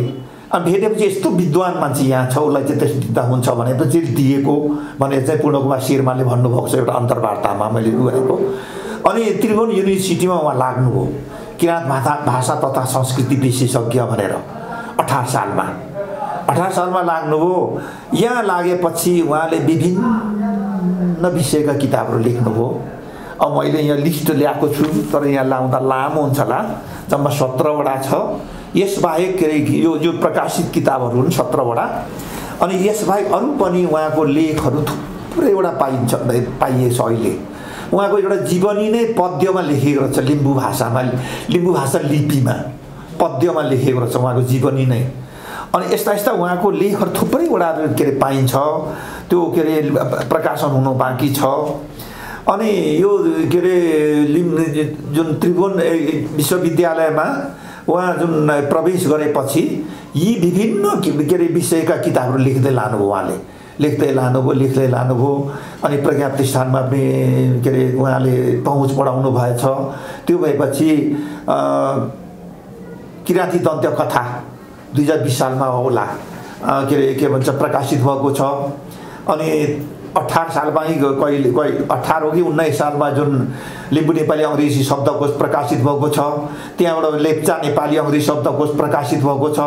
अनि भेटेपछि यस्तो विद्वान मान्छे यहाँ छ उसलाई चाहिँ त्यस्तो दिँदा हुन्छ भनेपछि दिएको भनेर चाहिँ पूर्णकुमार शेर्माले भन्नुभएको छ एउटा अन्तर्वार्तामा मैले गरेको अनि त्रिभुवन युनिभर्सिटीमा उहाँ लाग्नुभयो किराँत भाषा भाषा तथा संस्कृति विशेषज्ञ भनेर अठार सालमा। अठार सालमा लाग्नुभयो। यहाँ लागेपछि उहाँले विभिन्न विषयका किताबहरू लेख्नुभयो। अब मैले यहाँ लिस्ट ल्याएको छु तर यहाँ लाउँदा लामो हुन्छ होला। जम्मा सत्रवटा छ। यसबाहेक के अरे यो यो प्रकाशित किताबहरू हुन् सत्रवटा। अनि यसबाहेक अरू पनि उहाँको लेखहरू थुप्रैवटा पाइन्छ पाइएछ अहिले। उहाँको एउटा जीवनी नै पद्यमा लेखिएको रहेछ लिम्बू भाषामा लिम्बू भाषा लिपिमा पद्यमा लेखिएको रहेछ उहाँको जीवनी नै। अनि यस्ता यस्ता उहाँको लेखहरू थुप्रैवटा के अरे पाइन्छ त्यो के अरे प्रकाशन हुनु बाँकी छ। अनि यो के अरे लिम् जुन त्रिभुवन विश्वविद्यालयमा उहाँ जुन प्रवेश गरेपछि यी विभिन्न के अरे विषयका किताबहरू लेख्दै लानुभयो उहाँले लेख्दै लानुभयो लेख्दै लानुभयो अनि प्रज्ञा प्रतिष्ठानमा पनि के अरे उहाँले पहुँच बढाउनु भएछ त्यो भएपछि किराँती दन्त्य कथा दुई हजार बिस सालमा होला के अरे के भन्छ प्रकाशित भएको छ अनि अठार सालमा कहिले कहिले अठार हो कि उन्नाइस सालमा जुन लिम्बू नेपाली अङ्ग्रेजी शब्दकोश प्रकाशित भएको छ। त्यहाँबाट लेप्चा नेपाली अङ्ग्रेजी शब्दकोश प्रकाशित भएको छ।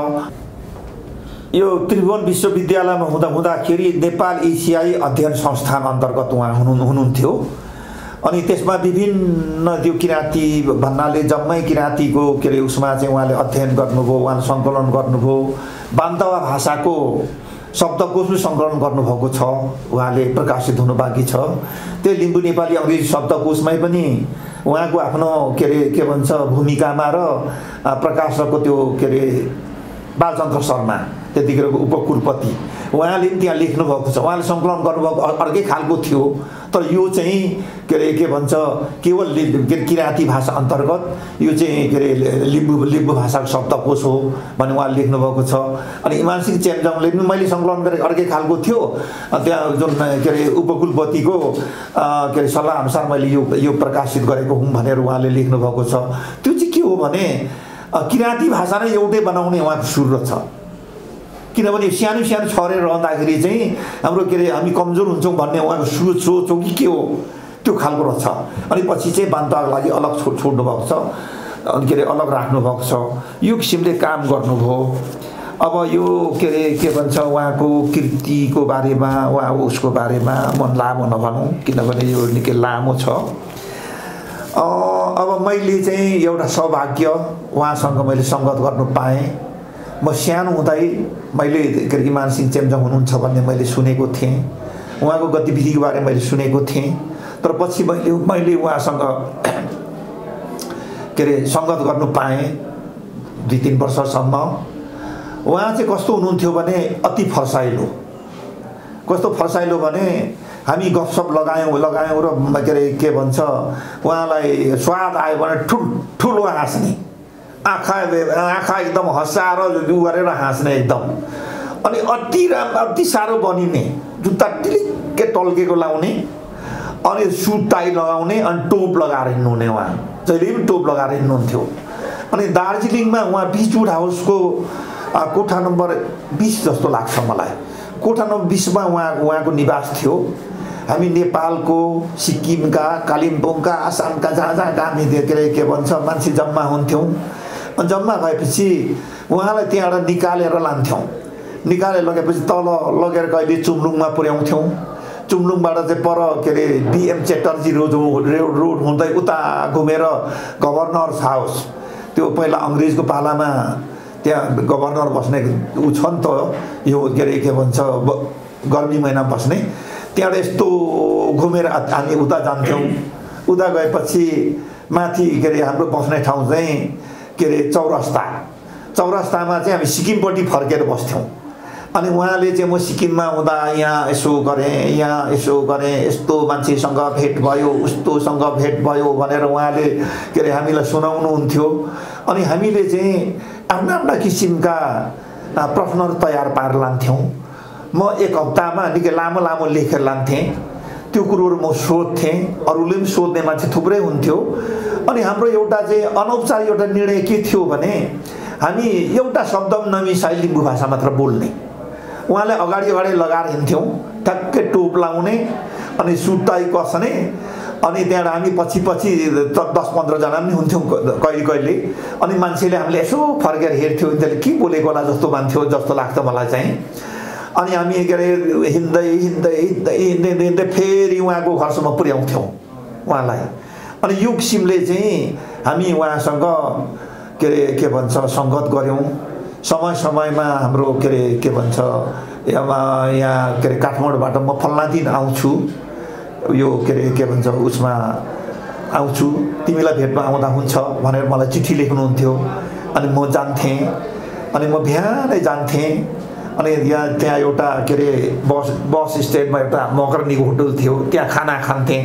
यो त्रिभुवन विश्वविद्यालयमा हुँदा हुँदाखेरि नेपाल एसियाई अध्ययन संस्थान अन्तर्गत उहाँ हुनु हुनुहुन्थ्यो। अनि त्यसमा विभिन्न त्यो किराँती भन्नाले जम्मै किराँतीको के अरे उसमा चाहिँ उहाँले अध्ययन गर्नुभयो उहाँले सङ्कलन गर्नुभयो। बान्तवा भाषाको शब्दकोश पनि सङ्कलन गर्नुभएको छ। उहाँले प्रकाशित हुनु बाँकी छ। त्यो लिम्बू नेपाली अङ्ग्रेजी शब्दकोशमै पनि उहाँको आफ्नो के अरे के भन्छ भूमिकामा र प्रकाशकको त्यो के अरे बालचन्द्र शर्मा त्यतिखेरको उपकुलपति। उहाँले पनि त्यहाँ लेख्नुभएको छ। उहाँले सङ्कलन गर्नुभएको अर्कै खालको थियो। तर यो चाहिँ के अरे के भन्छ केवल के अरे किराँती भाषा अन्तर्गत यो चाहिँ के अरे लिम्बू लिम्बू भाषाको शब्दकोश हो भने उहाँले लेख्नुभएको छ। अनि इमान सिंह चेम्जङले पनि मैले सङ्कलन गरेँ अर्कै खालको थियो। त्यहाँ जुन के अरे उपकुलपतिको के अरे सल्लाहअनुसार मैले यो यो प्रकाशित गरेको हुँ भनेर उहाँले लेख्नुभएको छ। त्यो चाहिँ के हो भने किराँती भाषा नै एउटै बनाउने उहाँको सुर छ। किनभने सानो सानो छरेर रहँदाखेरि चाहिँ हाम्रो के अरे हामी कमजोर हुन्छौँ भन्ने उहाँको सोच सोच हो कि के हो त्यो खालको रहेछ। अनि पछि चाहिँ बान्तको लागि अलग छो छोड्नु भएको छ। अनि के अरे अलग राख्नुभएको छ। यो किसिमले काम गर्नुभयो। अब यो के अरे के भन्छ उहाँको कृतिको बारेमा उहाँ उसको बारेमा म लामो नभनौँ किनभने यो निकै लामो छ। अब मैले चाहिँ एउटा सौभाग्य उहाँसँग मैले सङ्गत गर्नु पाएँ। म सानो हुँदै मैले के अरे इमान सिंह चेम्जङ हुनुहुन्छ भन्ने मैले सुनेको थिएँ। उहाँको गतिविधिको बारे मैले सुनेको थिएँ। तर पछि मैले मैले उहाँसँग के अरे सङ्गत गर्नु पाएँ दुई तिन वर्षसम्म। उहाँ चाहिँ कस्तो हुनुहुन्थ्यो भने अति फर्साइलो कस्तो फर्साइलो भने हामी गफसप लगायौँ लगायौँ र के अरे के भन्छ उहाँलाई स्वाद आयो भने ठुल्ठुलो हाँस्ने। आँखा आँखा एकदम हँसाएर उ गरेर हाँस्ने एकदम। अनि अति राम्रो अति साह्रो बनिने जुत्ता टिलिक्कै टल्केको लाउने अनि सुट टाई लगाउने अनि टोप लगाएर हिँड्नुहुने उहाँ। जहिले पनि टोप लगाएर हिँड्नुहुन्थ्यो। अनि दार्जिलिङमा उहाँ बिचवुड हाउसको कोठा नम्बर बिस जस्तो लाग्छ मलाई। कोठा नम्बर बिसमा उहाँ उहाँको निवास थियो। हामी नेपालको सिक्किमका कालिम्पोङका आसामका जहाँ जहाँ हामी के अरे के भन्छ मान्छे जम्मा हुन्थ्यौँ। जम्मा भएपछि उहाँलाई त्यहाँबाट निकालेर लान्थ्यौँ। निकालेर लगेपछि तल लगेर कहिले चुम्लुङमा पुर्याउँथ्यौँ। चुम्लुङबाट चाहिँ पर के अरे बिएम चेटर्जी रोड रोड हुँदै उता घुमेर गभर्नर्स हाउस त्यो पहिला अङ्ग्रेजको पालामा त्यहाँ गभर्नर बस्ने ऊ छ नि त यो के अरे के भन्छ गर्मी महिना बस्ने। त्यहाँबाट यस्तो घुमेर हामी उता जान्थ्यौँ। उता गएपछि माथि के अरे हाम्रो बस्ने ठाउँ चाहिँ के अरे चौरस्ता। चौरस्तामा चाहिँ हामी सिक्किमपट्टि फर्केर बस्थ्यौँ। अनि उहाँले चाहिँ म सिक्किममा हुँदा यहाँ यसो गरेँ यहाँ यसो गरेँ यस्तो मान्छेसँग भेट भयो उस्तोसँग भेट भयो भनेर उहाँले के अरे हामीलाई सुनाउनुहुन्थ्यो। अनि हामीले चाहिँ आफ्ना आफ्ना किसिमका प्रश्नहरू तयार पारेर लान्थ्यौँ। म एक हप्तामा निकै लामो लामो लेखेर लान्थेँ। त्यो कुरोहरू म सोध्थेँ। अरूले पनि सोध्ने मान्छे थुप्रै हुन्थ्यो। अनि हाम्रो एउटा चाहिँ अनौपचारिक एउटा निर्णय के थियो भने हामी एउटा शब्द पनि नमिसाइ लिम्बू भाषा मात्र बोल्ने। उहाँले अगाडि अगाडि लगाएर हिँड्थ्यौँ। ठ्याक्कै टोप लाउने अनि सुटाइ कस्ने अनि त्यहाँबाट हामी पछि पछि दस पन्ध्रजना पनि हुन्थ्यौँ कहिले कहिले अनि मान्छेले हामीले यसो फर्केर हेर्थ्यो। त्यसले के बोलेको होला जस्तो मान्थ्यो जस्तो लाग्छ मलाई चाहिँ। अनि हामी के अरे हिँड्दै हिँड्दै हिँड्दै हिँड्दै हिँड्दै फेरि उहाँको घरसम्म पुर्याउँथ्यौँ उहाँलाई अनि यो किसिमले चाहिँ हामी उहाँसँग के अरे के भन्छ सङ्गत गऱ्यौँ समय समयमा हाम्रो के अरे के भन्छ यहाँ के अरे काठमाडौँबाट म फल्ना दिन आउँछु यो के अरे के भन्छ उसमा आउँछु तिमीलाई भेटमा आउँदा हुन्छ भनेर मलाई चिठी लेख्नुहुन्थ्यो अनि म जान्थेँ अनि म बिहानै जान्थेँ अनि यहाँ त्यहाँ एउटा के अरे बस बस स्ट्यान्डमा एउटा मकर्नीको होटल थियो। त्यहाँ खाना खान्थेँ।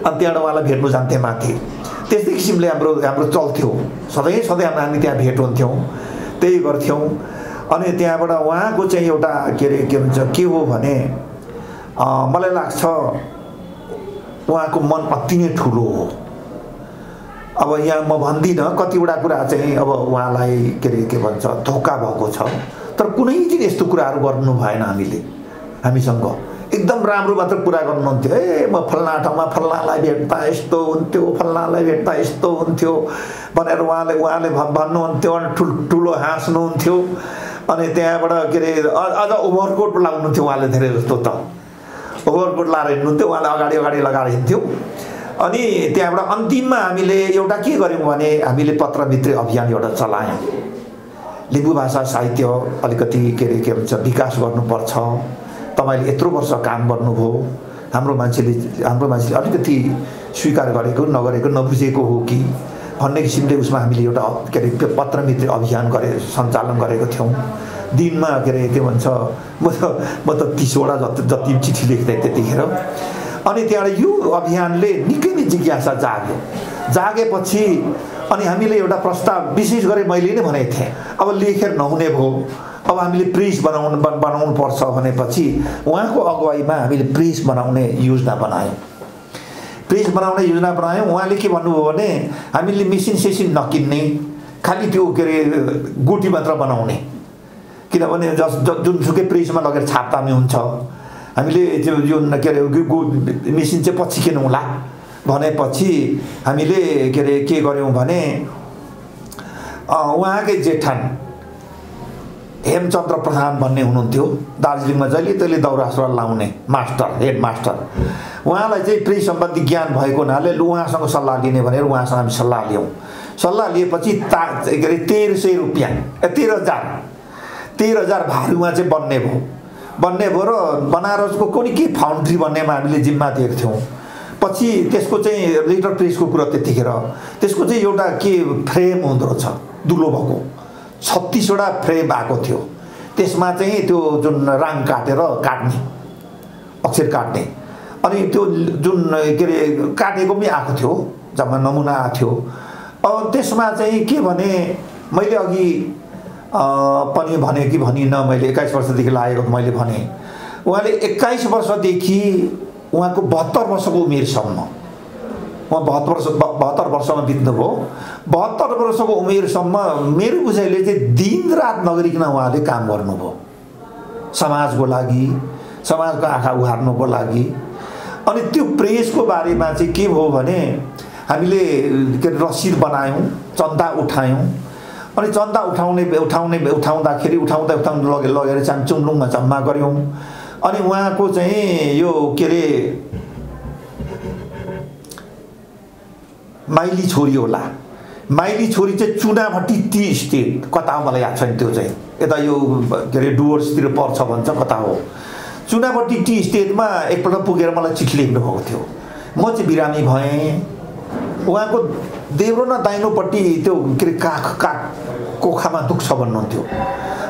अनि त्यहाँबाट उहाँलाई भेट्नु जान्थेँ माथि। त्यस्तै किसिमले हाम्रो हाम्रो चल्थ्यो। सधैँ सधैँ हामी त्यहाँ भेट हुन्थ्यौँ। त्यही गर्थ्यौँ। अनि त्यहाँबाट उहाँको चाहिँ एउटा के अरे के भन्छ के हो भने मलाई लाग्छ उहाँको मन अति नै ठुलो हो। अब यहाँ म भन्दिनँ कतिवटा कुरा चाहिँ अब उहाँलाई के अरे के भन्छ धोका भएको छ। तर कुनै दिन यस्तो कुराहरू गर्नु भएन हामीले। हामीसँग एकदम राम्रो मात्र कुरा गर्नुहुन्थ्यो। ए म फल्ना ठाउँमा फल्नालाई भेट्दा यस्तो हुन्थ्यो फल्नालाई भेट्दा यस्तो हुन्थ्यो भनेर उहाँले उहाँले भन्- भन्नुहुन्थ्यो अनि ठुल ठुलो हाँस्नुहुन्थ्यो। अनि त्यहाँबाट के अरे अझ ओभरकोट लाउनुहुन्थ्यो उहाँले धेरै जस्तो त। ओभरकोट लाएर हिँड्नुहुन्थ्यो उहाँले अगाडि अगाडि लगाएर हिँड्थ्यो। अनि त्यहाँबाट अन्तिममा हामीले एउटा के गऱ्यौँ भने हामीले पत्र मित्री अभियान एउटा चलायौँ। लिम्बू भाषा साहित्य अलिकति के अरे के भन्छ विकास गर्नुपर्छ। तपाईँले यत्रो वर्ष काम गर्नुभयो। हाम्रो मान्छेले हाम्रो मान्छेले अलिकति स्वीकार गरेको नगरेको नबुझेको हो कि? भन्ने किसिमले उसमा हामीले एउटा के अरे पत्र मित्र अभियान गरे सञ्चालन गरेको थियौँ। दिनमा के अरे के भन्छ म त म त तिसवटा जति जति चिठी लेख्थेँ त्यतिखेर। अनि त्यहाँबाट यो अभियानले निकै नै जिज्ञासा जाग्यो। जागेपछि अनि हामीले एउटा प्रस्ताव विशेष गरी मैले नै भनेको थिएँ। अब लेखेर नहुने भयो। अब हामीले प्रेस बनाउनु बन- बनाउनु पर्छ भनेपछि उहाँको अगुवाईमा हामीले प्रेस बनाउने योजना बनायौँ। प्रेस बनाउने योजना बनायौँ। उहाँले के भन्नुभयो भने हामीले मेसिन सेसिन नकिन्ने खालि त्यो के अरे गोटी मात्र बनाउने। किनभने जस जुनसुकै प्रेसमा लगेर पनि हुन्छ। हामीले त्यो जुन के अरे मेसिन चाहिँ पछि किनौँला भनेपछि हामीले के अरे के गऱ्यौँ भने उहाँकै जेठान हेमचन्द्र प्रधान भन्ने हुनुहुन्थ्यो दार्जिलिङमा जहिले तहिले दौरा सुरुवाल लाउने मास्टर हेड मास्टर उहाँलाई चाहिँ प्रेस सम्बन्धी ज्ञान भएको हुनाले उहाँसँग सल्लाह लिने भनेर उहाँसँग हामी सल्लाह लियौँ। सल्लाह लिएपछि ता के अरे तेह्र सय रुपियाँ ए तेह्र हजार तेह्र हजार भारी उहाँ चाहिँ बन्ने भयो। बन्ने भयो र बनारसको कुनै के फाउन्ड्री भन्नेमा हामीले जिम्मा दिएको थियौँ। पछि त्यसको चाहिँ लिटर प्रेसको कुरा त्यतिखेर त्यसको चाहिँ एउटा के फ्रेम हुँदो रहेछ दुलो भएको। छत्तिसवटा फ्रेम आएको थियो। त्यसमा चाहिँ त्यो जुन राङ काटेर काट्ने अक्षर काट्ने। अनि त्यो जुन के अरे काटेको पनि आएको थियो जम्मा नमुना आएको थियो। अब त्यसमा चाहिँ के भने मैले अघि पनि भने कि भनिनँ मैले एक्काइस वर्षदेखि लागेको मैले भने। उहाँले एक्काइस वर्षदेखि उहाँको बहत्तर वर्षको उमेरसम्म उहाँ बहत्तर वर्ष बहत्तर वर्षमा बित्नुभयो। बहत्तर वर्षको उमेरसम्म मेरो बुझाइले चाहिँ दिन रात नगरिकन उहाँले काम गर्नुभयो। समाजको लागि समाजको आँखा उहार्नुको लागि। अनि त्यो प्रेसको बारेमा चाहिँ के भयो भने हामीले के अरे रसिद बनायौँ चन्दा उठायौँ। अनि चन्दा उठाउने उठाउने उठाउँदाखेरि उठाउँदा उठाउँदा लगेर लगेर चाहिँ हामी चुम्लुङमा जम्मा गऱ्यौँ। अनि उहाँको चाहिँ यो के अरे माइली छोरी होला। माइली छोरी चाहिँ चुनाभट्टी टी स्टेट कता हो मलाई याद छैन त्यो चाहिँ। यता यो के अरे डुवर्सतिर पर्छ भन्छ कता हो? चुनाभट्टी टी स्टेटमा एकपल्ट पुगेर मलाई चिठी लेख्नु भएको थियो। म चाहिँ बिरामी भएँ। उहाँको देब्रो न दाहिनोपट्टि त्यो के अरे काख काख कोखामा दुख्छ भन्नुहुन्थ्यो।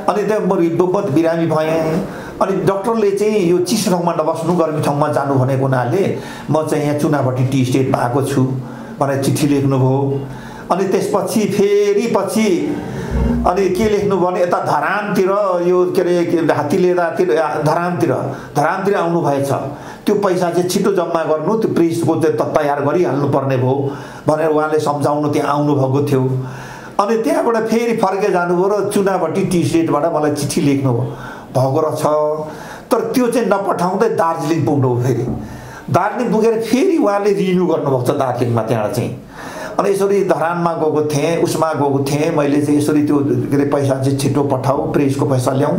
अनि त्यहाँ म बिरामी भएँ। अनि डक्टरले चाहिँ यो चिसो ठाउँमा नबस्नु गर्मी ठाउँमा जानु भनेको हुनाले म चाहिँ यहाँ चुनाभट्टी टी स्टेटमा आएको छु भनेर चिठी लेख्नुभयो। अनि त्यसपछि फेरि पछि अनि के लेख्नु भने यता धरानतिर यो के अरे हात्तीले यतातिर धरानतिर धरानतिर आउनु भएछ। त्यो पैसा चाहिँ छिटो जम्मा गर्नु त्यो प्रेसको चाहिँ तयार गरिहाल्नु पर्ने भयो भनेर उहाँले सम्झाउनु त्यहाँ आउनुभएको थियो। अनि त्यहाँबाट फेरि फर्के जानुभयो र चुनाभट्टी टी स्टेटबाट मलाई चिठी लेख्नु भएको रहेछ तर त्यो चाहिँ नपठाउँदै दार्जिलिङ पुग्नु फेरि। दार्जिलिङ पुगेर फेरि उहाँले रिन्यू गर्नुभएको छ दार्जिलिङमा त्यहाँ चाहिँ। अनि यसरी धरानमा गएको थिएँ उसमा गएको थिएँ मैले चाहिँ यसरी त्यो के अरे पैसा चाहिँ छिटो पठाऊ प्रेसको पैसा ल्याउँ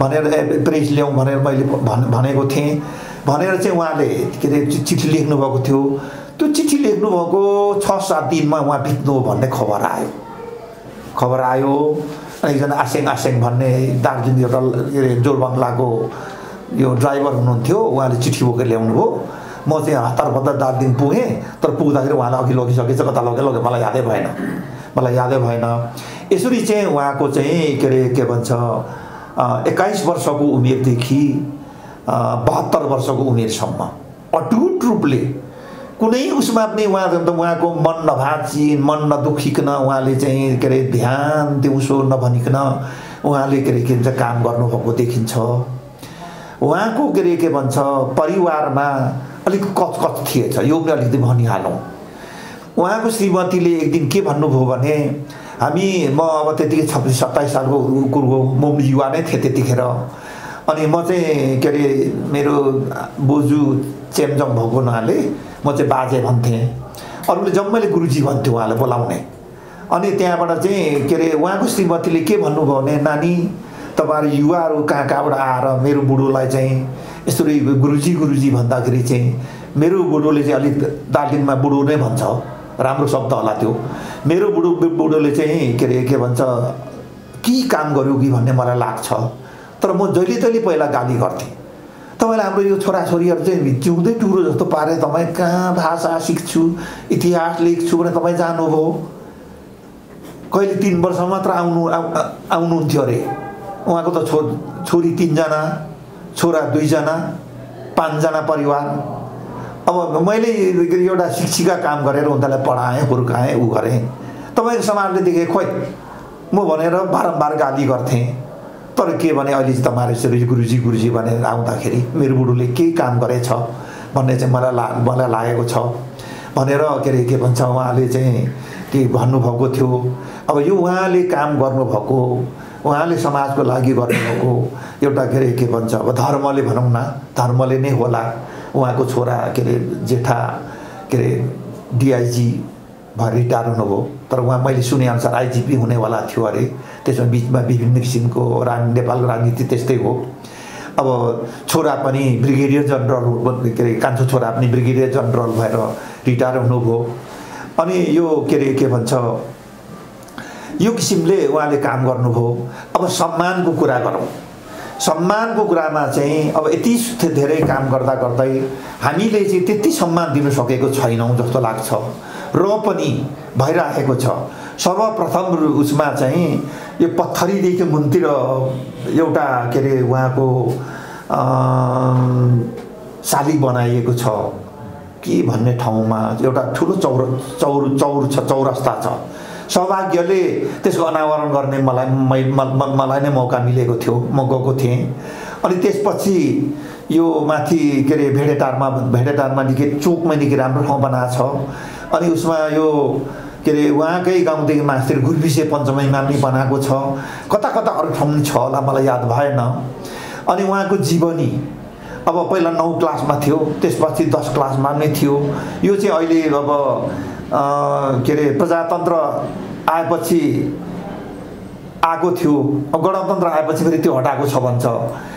भनेर प्रेस ल्याउँ भनेर मैले भन् भनेको थिएँ। भनेर चाहिँ उहाँले के अरे चिठी लेख्नुभएको थियो। त्यो चिठी लेख्नुभएको छ सात दिनमा उहाँ बित्नु भन्ने खबर आयो। खबर आयो। एकजना आसेङ आसेङ भन्ने दार्जिलिङ एउटा के अरे जोरबङ्गलाको यो ड्राइभर हुनुहुन्थ्यो उहाँले चिठी बोकेर ल्याउनु हो म चाहिँ हतार पत्ता दार्जिलिङ पुगेँ तर पुग्दाखेरि उहाँलाई अघि लगिसकेछ कता लग्यो लग्यो मलाई यादै भएन। मलाई यादै भएन। यसरी चाहिँ उहाँको चाहिँ के अरे के भन्छ एक्काइस वर्षको उमेरदेखि बहत्तर वर्षको उमेरसम्म अटुट रूपले कुनै उसमा पनि उहाँ उहाँको मन नभाचिन मन नदुखिकन उहाँले चाहिँ के अरे ध्यान दिउँसो नभनिकन उहाँले के अरे के भन्छ काम गर्नुभएको देखिन्छ। उहाँको के अरे के भन्छ परिवारमा अलिक कचकच थिएछ। यो पनि अलिकति भनिहालौँ। उहाँको श्रीमतीले एक दिन के भन्नुभयो भने हामी म अब त्यतिकै छब्बिस सत्ताइस सालको कुरो म युवा नै थिएँ त्यतिखेर। अनि म चाहिँ के अरे मेरो बोजू चेम्जङ भएको हुनाले म चाहिँ बाजे भन्थेँ। अरूले जम्मैले गुरुजी भन्थ्यो उहाँलाई बोलाउने। अनि त्यहाँबाट चाहिँ के अरे उहाँको श्रीमतीले के भन्नुभयो भने नानी तपाईँहरू युवाहरू कहाँ कहाँबाट आएर मेरो बुढोलाई चाहिँ यसरी गुरुजी गुरुजी भन्दाखेरि चाहिँ मेरो बुढोले चाहिँ अलिक दार्जिलिङमा बुढो नै भन्छ राम्रो शब्द होला त्यो। मेरो बुढो बुढोले चाहिँ के अरे के भन्छ के काम गर्यो कि भन्ने मलाई लाग्छ। तर म जहिले तहिले पहिला गाली गर्थेँ। तपाईँलाई हाम्रो यो छोराछोरीहरू चाहिँ जिउँदै टुरो जस्तो पारे तपाईँ कहाँ भाषा सिक्छु इतिहास लेख्छु भने तपाईँ जानुभयो। कहिले तिन वर्ष मात्र आउनु आउनुहुन्थ्यो अरे। उहाँको त छो छोरी तिनजना छोरा दुईजना पाँचजना परिवार। अब मैले एउटा शिक्षिका काम गरेर उनीहरूलाई पढाएँ हुर्काएँ ऊ गरेँ। तपाईँको समाजले देखेँ खोइ म भनेर बारम्बार गाली गर्थेँ। तर के भने अहिले चाहिँ तपाईँहरू यसरी गुरुजी गुरुजी भनेर आउँदाखेरि मेरो बुढोले केही काम गरेछ भन्ने चाहिँ मलाई ला मलाई लागेको छ। भनेर के अरे के भन्छ उहाँले चाहिँ के भन्नुभएको थियो। अब यो उहाँले काम गर्नुभएको उहाँले समाजको लागि गर्नुभएको एउटा के अरे के भन्छ अब धर्मले भनौँ न धर्मले नै होला। उहाँको छोरा के अरे जेठा के अरे डिआइजी रिटायर हुनुभयो। तर उहाँ मैले सुनेअनुसार आइजिपी हुनेवाला थियो अरे। त्यसमा बिचमा विभिन्न किसिमको राज नेपालको राजनीति त्यस्तै हो। अब छोरा पनि ब्रिगेडियर जनरल के अरे कान्छो छोरा पनि ब्रिगेडियर जनरल भएर रिटायर हुनुभयो। अनि यो के अरे के भन्छ यो किसिमले उहाँले काम गर्नुभयो। अब सम्मानको कुरा गरौँ। सम्मानको कुरामा चाहिँ अब यति धेरै काम गर्दा गर्दै हामीले चाहिँ त्यति सम्मान दिन सकेको छैनौँ जस्तो लाग्छ। र पनि भइरहेको छ। सर्वप्रथम उसमा चाहिँ यो पत्थरीदेखि मुनतिर एउटा के अरे उहाँको शालिग बनाइएको छ। के भन्ने ठाउँमा एउटा ठुलो चौर चौर चौर छ चौरस्ता छ। सौभाग्यले त्यसको अनावरण गर्ने मलाई मलाई नै मौका मिलेको थियो म गएको थिएँ। अनि त्यसपछि यो माथि के अरे भेडेटारमा भेडेटारमा निकै चोकमा निकै राम्रो ठाउँ बनाएको छ। अनि उसमा यो के अरे उहाँकै गाउँदेखि माथितिर गुर्बिसे पञ्चमीमा पनि बनाएको छ। कता कता अरू ठाउँ पनि छ होला मलाई याद भएन। अनि उहाँको जीवनी अब पहिला नौ क्लासमा थियो त्यसपछि दस क्लासमा नै थियो। यो चाहिँ अहिले अब के अरे प्रजातन्त्र आएपछि आएको थियो। अब गणतन्त्र आएपछि फेरि त्यो हटाएको छ भन्छ।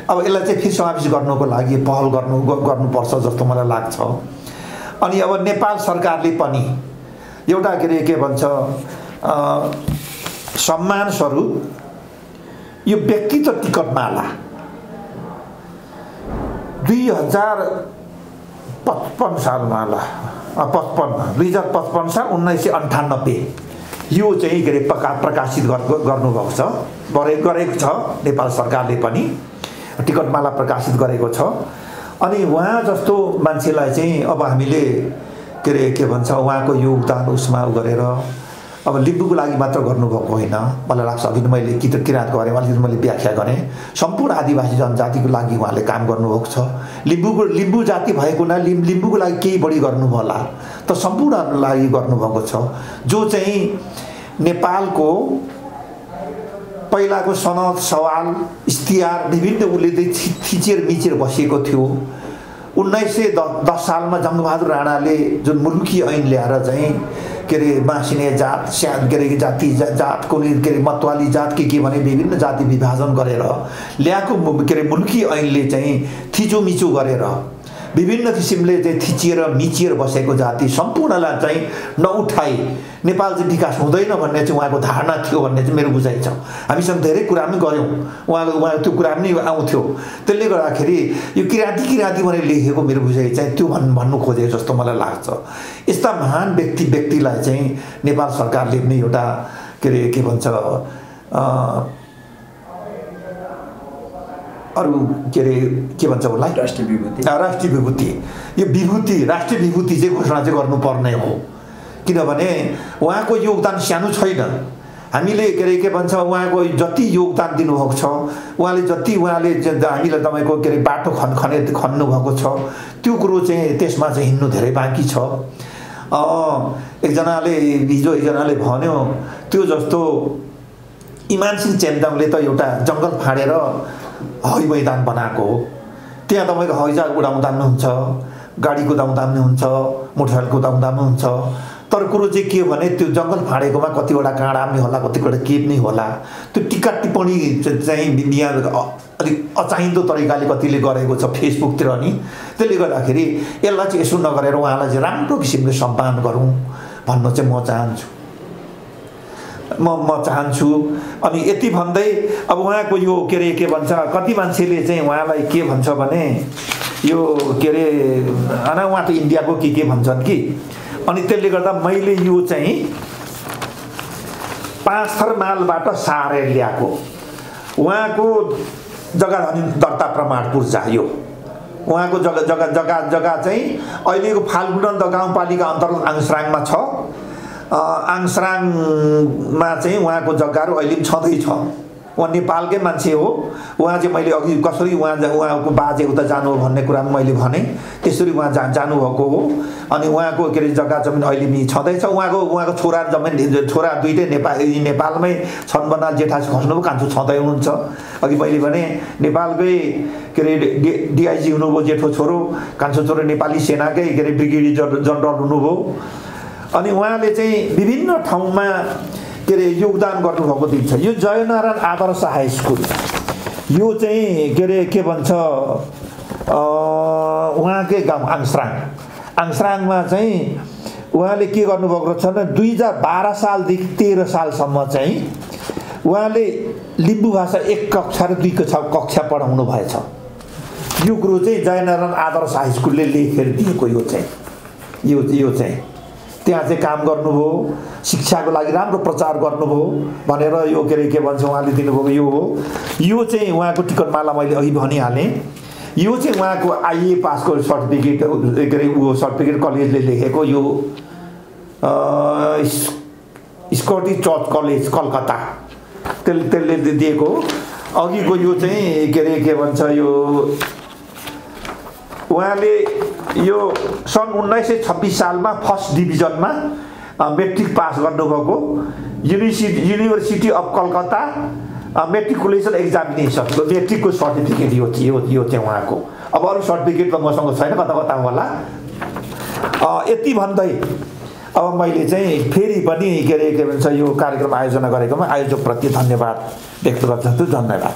अब यसलाई चाहिँ फेरि समावेश गर्नुको लागि पहल गर्नु गर्नुपर्छ जस्तो मलाई लाग्छ। अनि अब नेपाल सरकारले पनि एउटा के अरे के भन्छ अ, सम्मान स्वरूप यो व्यक्तित्व टिकटमाला दुई हजार पचपन्न सालमा अ, पचपन्न दुई हजार पचपन्न साल उन्नाइस सय अन्ठानब्बे। यो चाहिँ के अरे प्रका प्रकाशित गर् गर्नुभएको छ। गरे गरेको छ नेपाल सरकारले पनि। टिकटमाला प्रकाशित गरेको छ। अनि उहाँ जस्तो मान्छेलाई चाहिँ अब हामीले के अरे के भन्छ उहाँको योगदान उसमा गरेर अब लिम्बूको लागि मात्र गर्नुभएको होइन मलाई लाग्छ अघि मैले कित किराँत गरेँ अलिकति मैले व्याख्या गरेँ सम्पूर्ण आदिवासी जनजातिको लागि उहाँले काम गर्नुभएको छ लिम्बूको लिम्बू जाति भएको हुनाले लिम् लिम्बूको लागि केही बढी गर्नुभयो होला त सम्पूर्ण लागि गर्नुभएको छ जो चाहिँ नेपालको पहिलाको सनद सवाल इस्तिहार विभिन्न उसले थिचेर मिचेर बसेको थियो। उन्नाइस सय दस सालमा जङ्गबहादुर राणाले जुन मुलुकी ऐन ल्याएर चाहिँ के अरे मासिने जात स्या के अरे जाति जा, के अरे मतवाली जात के के भने विभिन्न जाति विभाजन गरेर ल्याएको के अरे मुलुकी ऐनले चाहिँ थिचोमिचो गरेर विभिन्न किसिमले चाहिँ थिचिएर मिचिएर बसेको जाति सम्पूर्णलाई चाहिँ नउठाई नेपाल चाहिँ विकास हुँदैन भन्ने चाहिँ उहाँको धारणा थियो भन्ने चाहिँ मेरो बुझाइ छ। हामीसँग धेरै कुरा पनि गऱ्यौँ। उहाँको उहाँ त्यो कुरा पनि आउँथ्यो। त्यसले गर्दाखेरि यो किराँती किराँती भनेर लेखेको मेरो बुझाइ चाहिँ त्यो भन् भन्नु खोजेको जस्तो मलाई लाग्छ। यस्ता महान व्यक्ति व्यक्तिलाई चाहिँ नेपाल सरकारले पनि एउटा के अरे के भन्छ अरू के अरे के भन्छ उसलाई? राष्ट्रिय विभूति। राष्ट्रिय विभूति। यो विभूति राष्ट्रिय विभूति चाहिँ घोषणा चाहिँ गर्नुपर्ने हो। किनभने उहाँको योगदान सानो छैन। हामीले के अरे के भन्छ उहाँको जति योगदान दिनुभएको छ उहाँले जति उहाँले हामीलाई तपाईँको के अरे बाटो खन खने खन्नु भएको छ त्यो कुरो चाहिँ त्यसमा चाहिँ हिँड्नु धेरै बाँकी छ। एकजनाले हिजो एकजनाले भन्यो त्यो जस्तो इमान सिंह चेम्दाङले त एउटा जङ्गल फाँडेर हवाई मैदान बनाएको हो। त्यहाँ तपाईँको हवाईजहाज उडाउँदा पनि हुन्छ गाडी कुदाउँदा पनि हुन्छ मोटरसाइकल कुदाउँदा पनि हुन्छ। तर कुरो चाहिँ के हो भने त्यो जङ्गल फाँडेकोमा कतिवटा काँडा पनि होला कतिवटा के पनि होला। त्यो टिका टिप्पणी चाहिँ यहाँ अलिक अचाहिँदो तरिकाले कतिले गरेको छ फेसबुकतिर नि। त्यसले गर्दाखेरि यसलाई चाहिँ यसो नगरेर उहाँलाई चाहिँ राम्रो किसिमले सम्मान गरौँ भन्न चाहिँ म चाहन्छु। म म चाहन्छु। अनि यति भन्दै अब उहाँको यो के अरे के भन्छ कति मान्छेले चाहिँ उहाँलाई के भन्छ भने यो के अरे होइन उहाँ त इन्डियाको के के भन्छन् कि? अनि त्यसले गर्दा मैले यो चाहिँ पाँच थर मालबाट सारेर ल्याएको। उहाँको जग्गा दर्ता प्रमाण पूर्जा यो उहाँको जग्गा जग्गा जग्गा जग्गा चाहिँ अहिलेको फाल्गुनन्द गाउँपालिका अन्तर्गत आङसराङमा छ। आङसराङमा चाहिँ उहाँको जग्गाहरू अहिले पनि छँदैछ उहाँ नेपालकै मान्छे हो। उहाँ चाहिँ मैले अघि कसरी उहाँ उहाँको बाजे उता जानु हो भन्ने कुरा पनि मैले भनेँ। त्यसरी उहाँ जा जानुभएको हो। अनि उहाँको के अरे जग्गा जमिन अहिले पनि छँदैछ। उहाँको उहाँको छोरा जमिन छोरा दुइटै नेपाल नेपालमै छन् बनाल जेठासी खस्नुभयो कान्छो छँदै हुनुहुन्छ। अघि मैले भने नेपालकै के अरे डिआइजी हुनुभयो जेठो छोरो। कान्छो छोरो नेपाली सेनाकै के अरे ब्रिगेडियर जन- जनरल हुनुभयो। अनि उहाँले चाहिँ विभिन्न ठाउँमा के अरे योगदान गर्नुभएको देखिन्छ। यो जयनारायण आदर्श हाई स्कुल। यो चाहिँ के अरे के भन्छ उहाँकै गाउँ आङसराङ। आङसराङमा चाहिँ उहाँले के गर्नुभएको रहेछ भने दुई हजार बाह्र सालदेखि तेह्र सालसम्म चाहिँ उहाँले लिम्बू भाषा एक कक्षा र दुई कक्षा कक्षा पढाउनु भएछ। यो कुरो चाहिँ जयनारायण आदर्श हाई स्कुलले लेखेर दिएको यो चाहिँ। यो यो चाहिँ। त्यहाँ चाहिँ काम गर्नुभयो शिक्षाको लागि राम्रो प्रचार गर्नुभयो भनेर यो के अरे के भन्छ उहाँले दिनुभएको यो हो। यो चाहिँ उहाँको टिकटमाला मैले अघि भनिहालेँ। यो चाहिँ उहाँको आइए पासको सर्टिफिकेट के अरे ऊ सर्टिफिकेट कलेजले लेखेको यो स्कटी चर्च कलेज कलकत्ता। त्यसले त्यसले दिएको। अघिको यो चाहिँ के अरे के भन्छ यो उहाँले यो सन् उन्नाइस सय छब्बिस सालमा फर्स्ट डिभिजनमा मेट्रिक पास गर्नुभएको। University university of Calcutta matriculation examination मेट्रिकको certificate यो यो यो चाहिँ उहाँको। अब अरू सर्टिफिकेट त मसँग छैन कता कता होला। यति भन्दै अब मैले चाहिँ फेरि पनि के अरे के भन्छ यो कार्यक्रम आयोजना गरेकोमा आयोजकप्रति धन्यवाद व्यक्त गर्दछु। धन्यवाद।